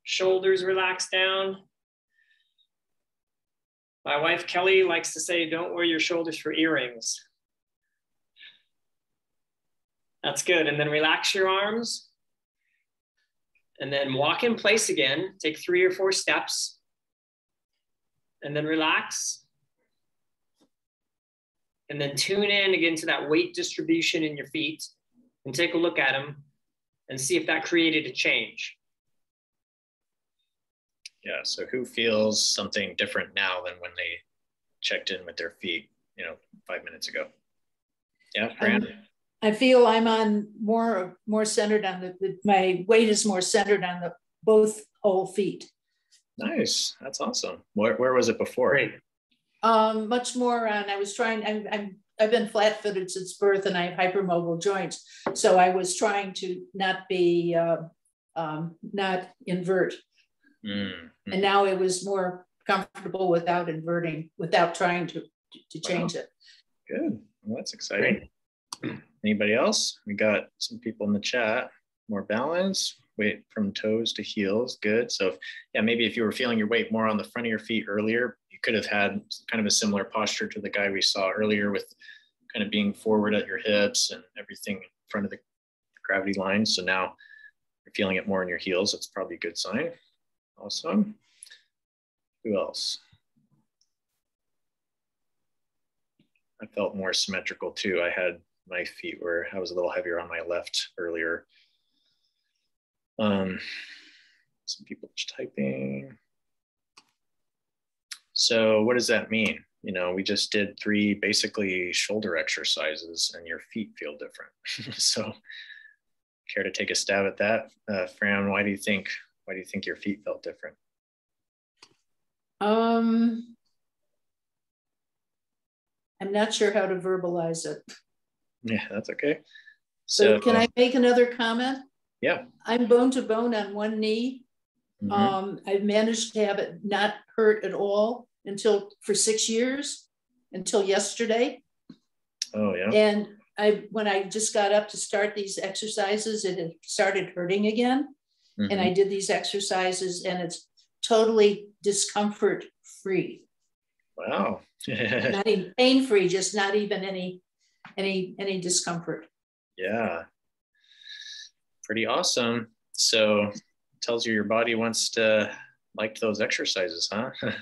Shoulders relax down. My wife Kelly likes to say, don't wear your shoulders for earrings. That's good. And then relax your arms. And then walk in place again. Take three or four steps. And then relax. And then tune in again to that weight distribution in your feet and take a look at them and see if that created a change. Yeah. So who feels something different now than when they checked in with their feet, you know, five minutes ago? Yeah, Fran. Um, I feel I'm on more more centered on the, the, my weight is more centered on the both whole feet. Nice, that's awesome. Where, where was it before? Great. Um, much more on. I was trying. I'm, I'm I've been flat-footed since birth, and I have hypermobile joints. So I was trying to not be uh, um, not invert, mm-hmm. and now it was more comfortable without inverting, without trying to to change wow. it. Good. Well, that's exciting. Great. Anybody else? We got some people in the chat. More balance, weight from toes to heels. Good. So, if, yeah, maybe if you were feeling your weight more on the front of your feet earlier, you could have had kind of a similar posture to the guy we saw earlier with kind of being forward at your hips and everything in front of the gravity line. So now you're feeling it more in your heels. That's probably a good sign. Awesome. Who else? I felt more symmetrical too. I had my feet were, I was a little heavier on my left earlier. Um, some people just typing. So what does that mean? You know, we just did three basically shoulder exercises and your feet feel different. so care to take a stab at that? Uh, Fran, why do you think, why do you think your feet felt different? Um, I'm not sure how to verbalize it. Yeah, that's okay. So, so can I make another comment? Yeah. I'm bone to bone on one knee. Mm-hmm. Um, I've managed to have it not hurt at all until for six years, until yesterday. Oh yeah. And I when I just got up to start these exercises, it had started hurting again. Mm-hmm. And I did these exercises and it's totally discomfort free. Wow. not even pain free, just not even any any any discomfort. Yeah. Pretty awesome. So tells you your body wants to like those exercises, huh?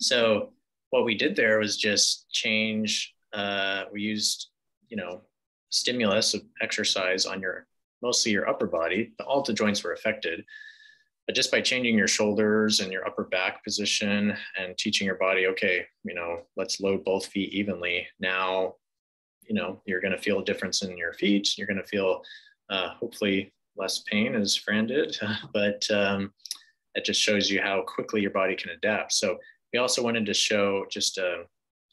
so what we did there was just change. Uh, we used, you know, stimulus of exercise on your mostly your upper body. All the joints were affected, but just by changing your shoulders and your upper back position and teaching your body, okay, you know, let's load both feet evenly. Now, you know, you're going to feel a difference in your feet. You're going to feel uh, hopefully less pain as Fran did, but um, it just shows you how quickly your body can adapt. So we also wanted to show just a,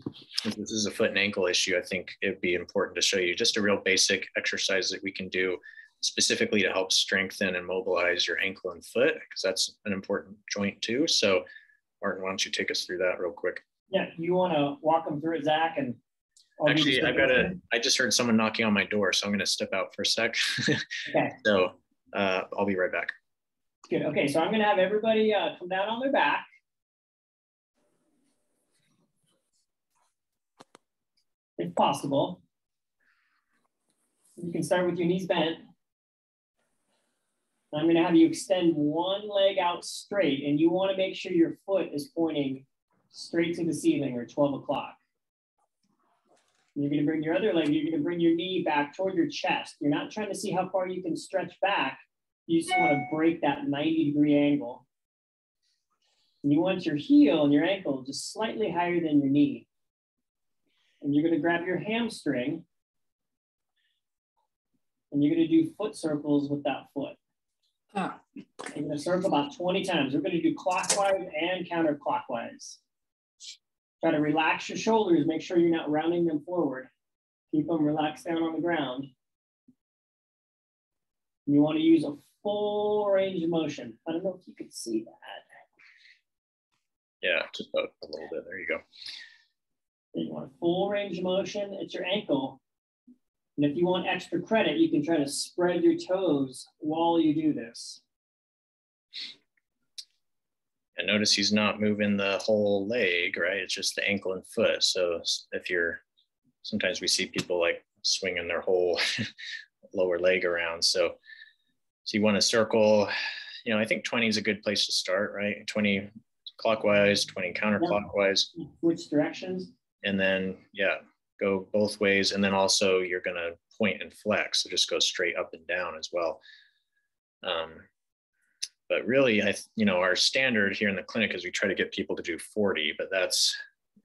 uh, this is a foot and ankle issue. I think it'd be important to show you just a real basic exercise that we can do specifically to help strengthen and mobilize your ankle and foot because that's an important joint too. So Martin, why don't you take us through that real quick? Yeah, you want to walk them through it, Zac, and Actually, I've got a. I just heard someone knocking on my door, so I'm going to step out for a sec. okay. So uh, I'll be right back. Good. Okay, so I'm going to have everybody uh, come down on their back. If possible. You can start with your knees bent. I'm going to have you extend one leg out straight, and you want to make sure your foot is pointing straight to the ceiling or 12 o'clock. You're going to bring your other leg, you're going to bring your knee back toward your chest. You're not trying to see how far you can stretch back. You just want to break that 90 degree angle. And you want your heel and your ankle just slightly higher than your knee. And you're going to grab your hamstring and you're going to do foot circles with that foot. Huh. You're going to circle about 20 times. We're going to do clockwise and counterclockwise. Try to relax your shoulders. Make sure you're not rounding them forward. Keep them relaxed down on the ground. You want to use a full range of motion. I don't know if you could see that. Yeah, just about a little bit. There you go. You want a full range of motion. It's your ankle. And if you want extra credit, you can try to spread your toes while you do this. And notice he's not moving the whole leg, right? It's just the ankle and foot. So if you're, sometimes we see people like swinging their whole lower leg around. So, so you want to circle, you know, I think 20 is a good place to start, right? 20 clockwise, 20 counterclockwise. Which directions? And then, yeah, go both ways. And then also you're going to point and flex. So just go straight up and down as well. Um, but really, I, you know, our standard here in the clinic is we try to get people to do 40, but that's,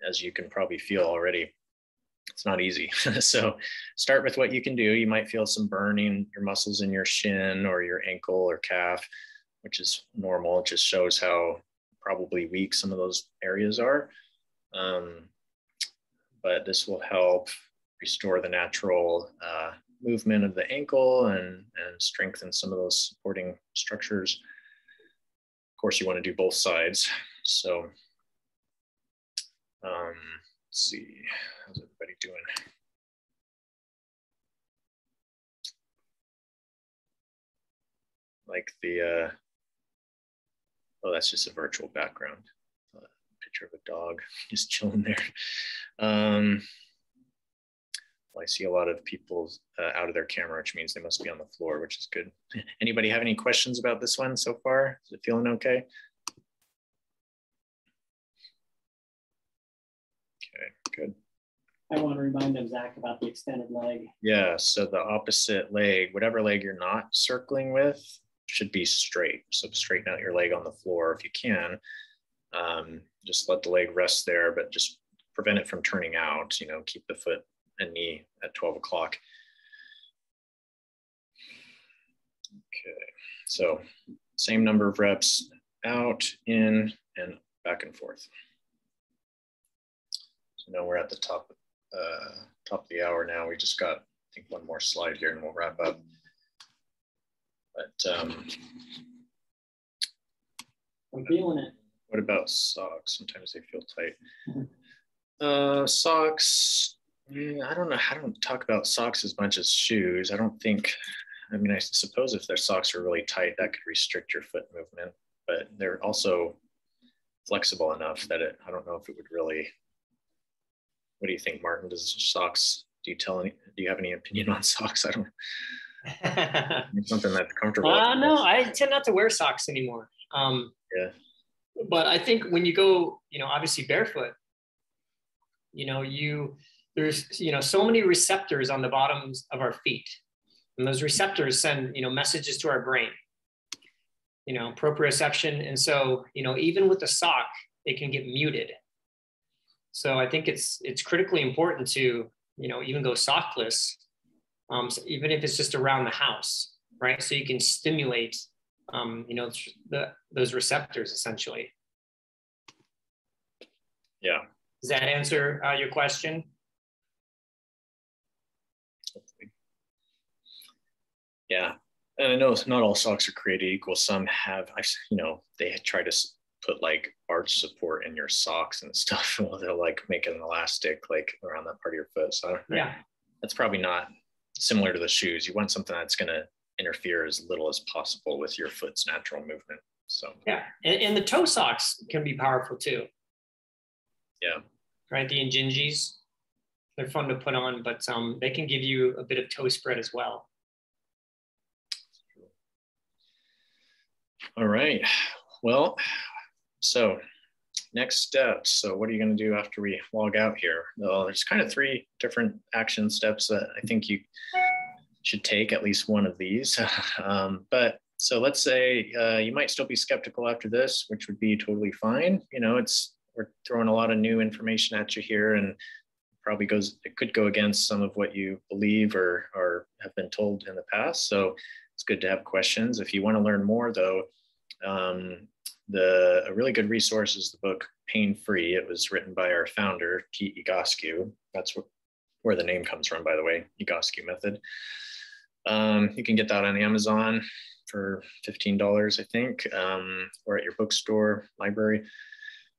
as you can probably feel already, it's not easy. so start with what you can do. You might feel some burning your muscles in your shin or your ankle or calf, which is normal. It just shows how probably weak some of those areas are. Um, but this will help restore the natural uh, movement of the ankle and, and strengthen some of those supporting structures. Of course, you want to do both sides. So um, let's see, how's everybody doing? Like the, uh, oh, that's just a virtual background picture of a dog just chilling there. Um, I see a lot of people uh, out of their camera, which means they must be on the floor, which is good. Anybody have any questions about this one so far? Is it feeling okay? Okay, good. I want to remind them, Zac, about the extended leg. Yeah, so the opposite leg, whatever leg you're not circling with, should be straight. So straighten out your leg on the floor if you can. Um, just let the leg rest there, but just prevent it from turning out. You know, keep the foot and knee at 12 o'clock. Okay, so same number of reps out, in, and back and forth. So now we're at the top, uh, top of the hour now. We just got I think one more slide here and we'll wrap up. But um, I'm feeling it. What about socks? Sometimes they feel tight. Uh, socks. Yeah, I don't know. I don't talk about socks as much as shoes. I don't think. I mean, I suppose if their socks are really tight, that could restrict your foot movement. But they're also flexible enough that it. I don't know if it would really. What do you think, Martin? Does socks? Do you tell any? Do you have any opinion on socks? I don't. something that's comfortable. Uh, no, I tend not to wear socks anymore. Um, yeah. But I think when you go, you know, obviously barefoot, you know, you there's you know so many receptors on the bottoms of our feet, and those receptors send you know messages to our brain. You know, proprioception, and so you know even with the sock, it can get muted. So I think it's it's critically important to you know even go sockless um, so even if it's just around the house, right? So you can stimulate, um, you know, the, those receptors essentially. Yeah. Does that answer uh, your question? Yeah, and I know not all socks are created equal. Some have, I you know, they try to put like arch support in your socks and stuff. Well, they'll like make an elastic like around that part of your foot. So yeah, that's probably not similar to the shoes. You want something that's going to interfere as little as possible with your foot's natural movement. So yeah, and, and the toe socks can be powerful too. Yeah. Right, the Injinjis, they're fun to put on, but um, they can give you a bit of toe spread as well. All right. Well, so next steps. So what are you going to do after we log out here? Well, there's kind of three different action steps that I think you should take at least one of these. um, but so let's say uh, you might still be skeptical after this, which would be totally fine. You know, it's we're throwing a lot of new information at you here, and probably goes it could go against some of what you believe or or have been told in the past. So it's good to have questions. If you want to learn more, though, um, the a really good resource is the book Pain Free. It was written by our founder Pete Egoscue. That's where, where the name comes from, by the way, Egoscue method. Um, you can get that on Amazon for $15, I think, um, or at your bookstore, library.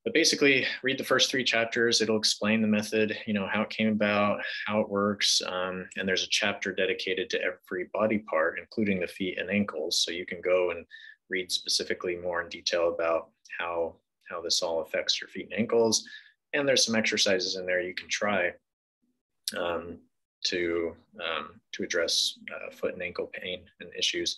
But basically, read the first three chapters. It'll explain the method, you know, how it came about, how it works. Um, and there's a chapter dedicated to every body part, including the feet and ankles. So you can go and read specifically more in detail about how, how this all affects your feet and ankles. And there's some exercises in there you can try um, to, um, to address uh, foot and ankle pain and issues.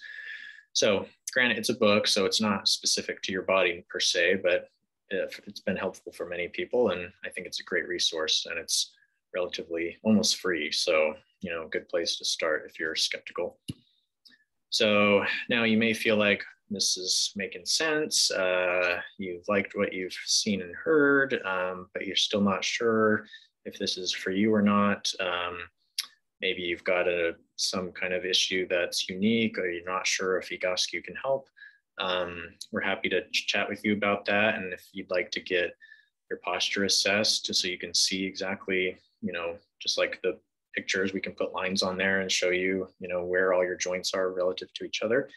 So granted, it's a book, so it's not specific to your body per se, but it's been helpful for many people. And I think it's a great resource and it's relatively almost free. So, you know, a good place to start if you're skeptical. So now you may feel like, this is making sense. Uh, you've liked what you've seen and heard, um, but you're still not sure if this is for you or not. Um, maybe you've got a some kind of issue that's unique, or you're not sure if Egoscue can help. Um, we're happy to chat with you about that, and if you'd like to get your posture assessed, just so you can see exactly, you know, just like the pictures, we can put lines on there and show you, you know, where all your joints are relative to each other.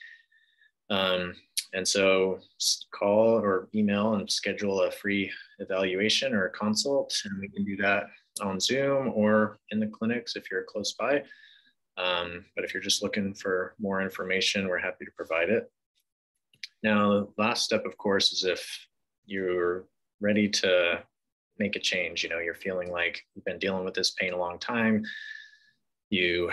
Um, and so call or email and schedule a free evaluation or a consult, and we can do that on Zoom or in the clinics if you're close by. Um, but if you're just looking for more information, we're happy to provide it. Now, the last step, of course, is if you're ready to make a change, you know, you're feeling like you've been dealing with this pain a long time, you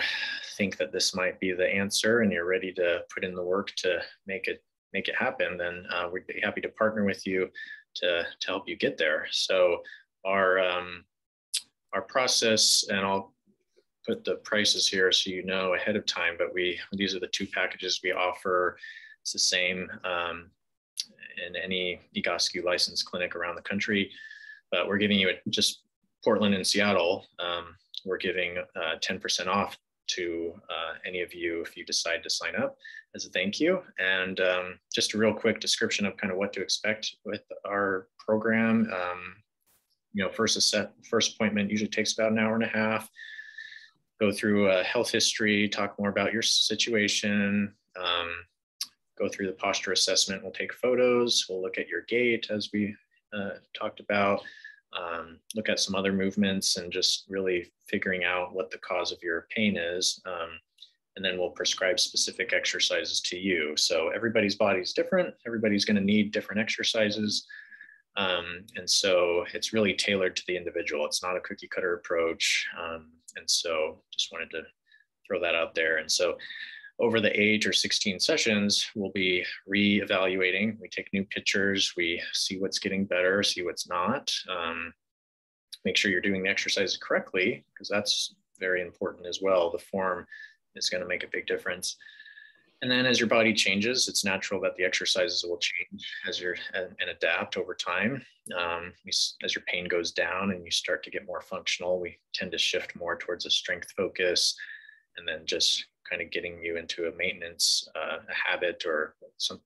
think that this might be the answer and you're ready to put in the work to make it make it happen, then uh, we'd be happy to partner with you to, to help you get there. So our um, our process, and I'll put the prices here so you know ahead of time, but we these are the two packages we offer. It's the same um, in any Egoscue licensed clinic around the country, but we're giving you a, just Portland and Seattle. Um, we're giving 10% uh, off to uh, any of you if you decide to sign up as a thank you. And um, just a real quick description of kind of what to expect with our program. Um, you know, first set, first appointment usually takes about an hour and a half. go through a health history, talk more about your situation, um, go through the posture assessment. We'll take photos. We'll look at your gait as we uh, talked about, um, look at some other movements and just really figuring out what the cause of your pain is. Um, and then we'll prescribe specific exercises to you. So everybody's body is different. Everybody's going to need different exercises. Um, and so it's really tailored to the individual. It's not a cookie cutter approach. Um, and so just wanted to throw that out there. And so over the age or 16 sessions, we'll be re-evaluating. We take new pictures, we see what's getting better, see what's not. Um, make sure you're doing the exercises correctly, because that's very important as well. The form is going to make a big difference. And then as your body changes, it's natural that the exercises will change as you're and, and adapt over time. Um, as your pain goes down and you start to get more functional, we tend to shift more towards a strength focus and then just kind of getting you into a maintenance, uh, a habit or some,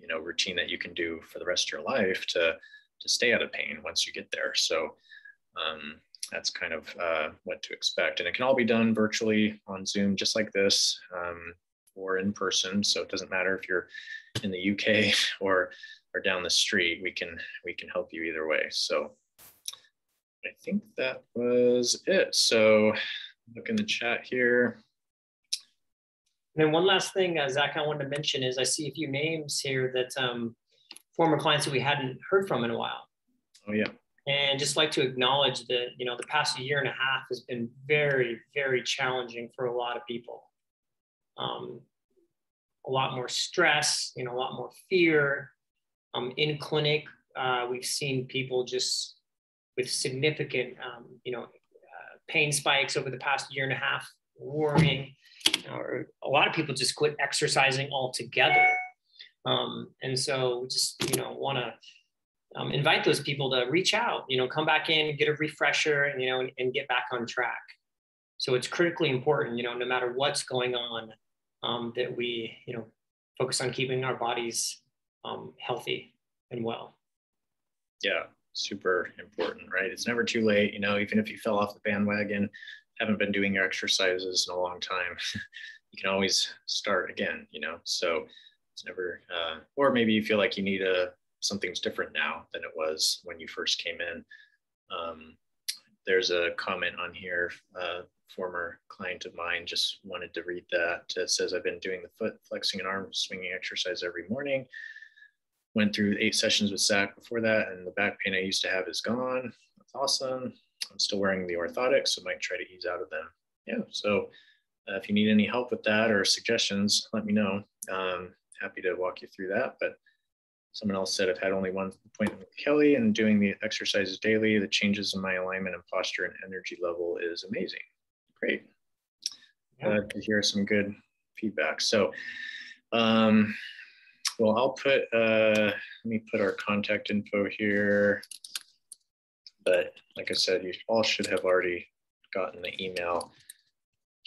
you know, routine that you can do for the rest of your life to, to stay out of pain once you get there. So um, that's kind of uh, what to expect. And it can all be done virtually on Zoom, just like this. Um, or in person. So it doesn't matter if you're in the UK or or down the street. We can we can help you either way. So I think that was it. So look in the chat here. And then one last thing, uh, Zac, I wanted to mention is I see a few names here that um, former clients that we hadn't heard from in a while. Oh yeah. And just like to acknowledge that you know the past year and a half has been very very challenging for a lot of people um, a lot more stress, you know, a lot more fear. Um, in clinic, uh, we've seen people just with significant, um, you know, uh, pain spikes over the past year and a half, worrying, or a lot of people just quit exercising altogether. Um, and so just, you know, want to um, invite those people to reach out, you know, come back in, get a refresher and, you know, and, and get back on track. So it's critically important, you know, no matter what's going on, um, that we, you know, focus on keeping our bodies um, healthy and well. Yeah, super important, right? It's never too late. You know, even if you fell off the bandwagon, haven't been doing your exercises in a long time, you can always start again. You know, so it's never. Uh, or maybe you feel like you need a something's different now than it was when you first came in. Um, there's a comment on here. Uh, former client of mine just wanted to read that. It says, I've been doing the foot flexing and arm swinging exercise every morning. Went through eight sessions with Zac before that, and the back pain I used to have is gone. That's awesome. I'm still wearing the orthotics, so might try to ease out of them. Yeah, so uh, if you need any help with that or suggestions, let me know. Um, happy to walk you through that. But someone else said I've had only one appointment with Kelly and doing the exercises daily. The changes in my alignment and posture and energy level is amazing. Great. Yeah. to hear some good feedback. So, um, well, I'll put, uh, let me put our contact info here. But like I said, you all should have already gotten the email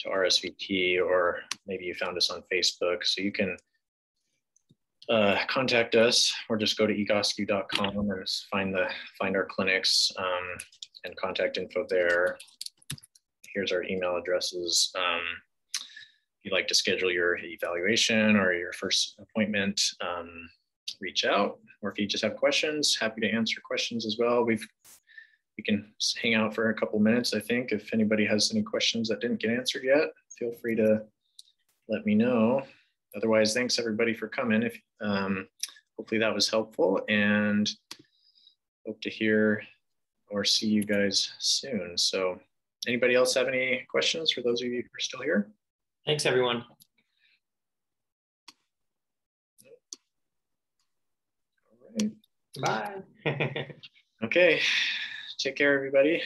to RSVP or maybe you found us on Facebook. So you can uh, contact us or just go to egoscue.com and find the find our clinics um, and contact info there here's our email addresses. Um, you'd like to schedule your evaluation or your first appointment, um, reach out. Or if you just have questions, happy to answer questions as well. We've we can hang out for a couple minutes. I think if anybody has any questions that didn't get answered yet, feel free to let me know. Otherwise, thanks everybody for coming. If um, hopefully that was helpful, and hope to hear or see you guys soon. So anybody else have any questions for those of you who are still here? Thanks, everyone. All right. Bye. okay. Take care, everybody.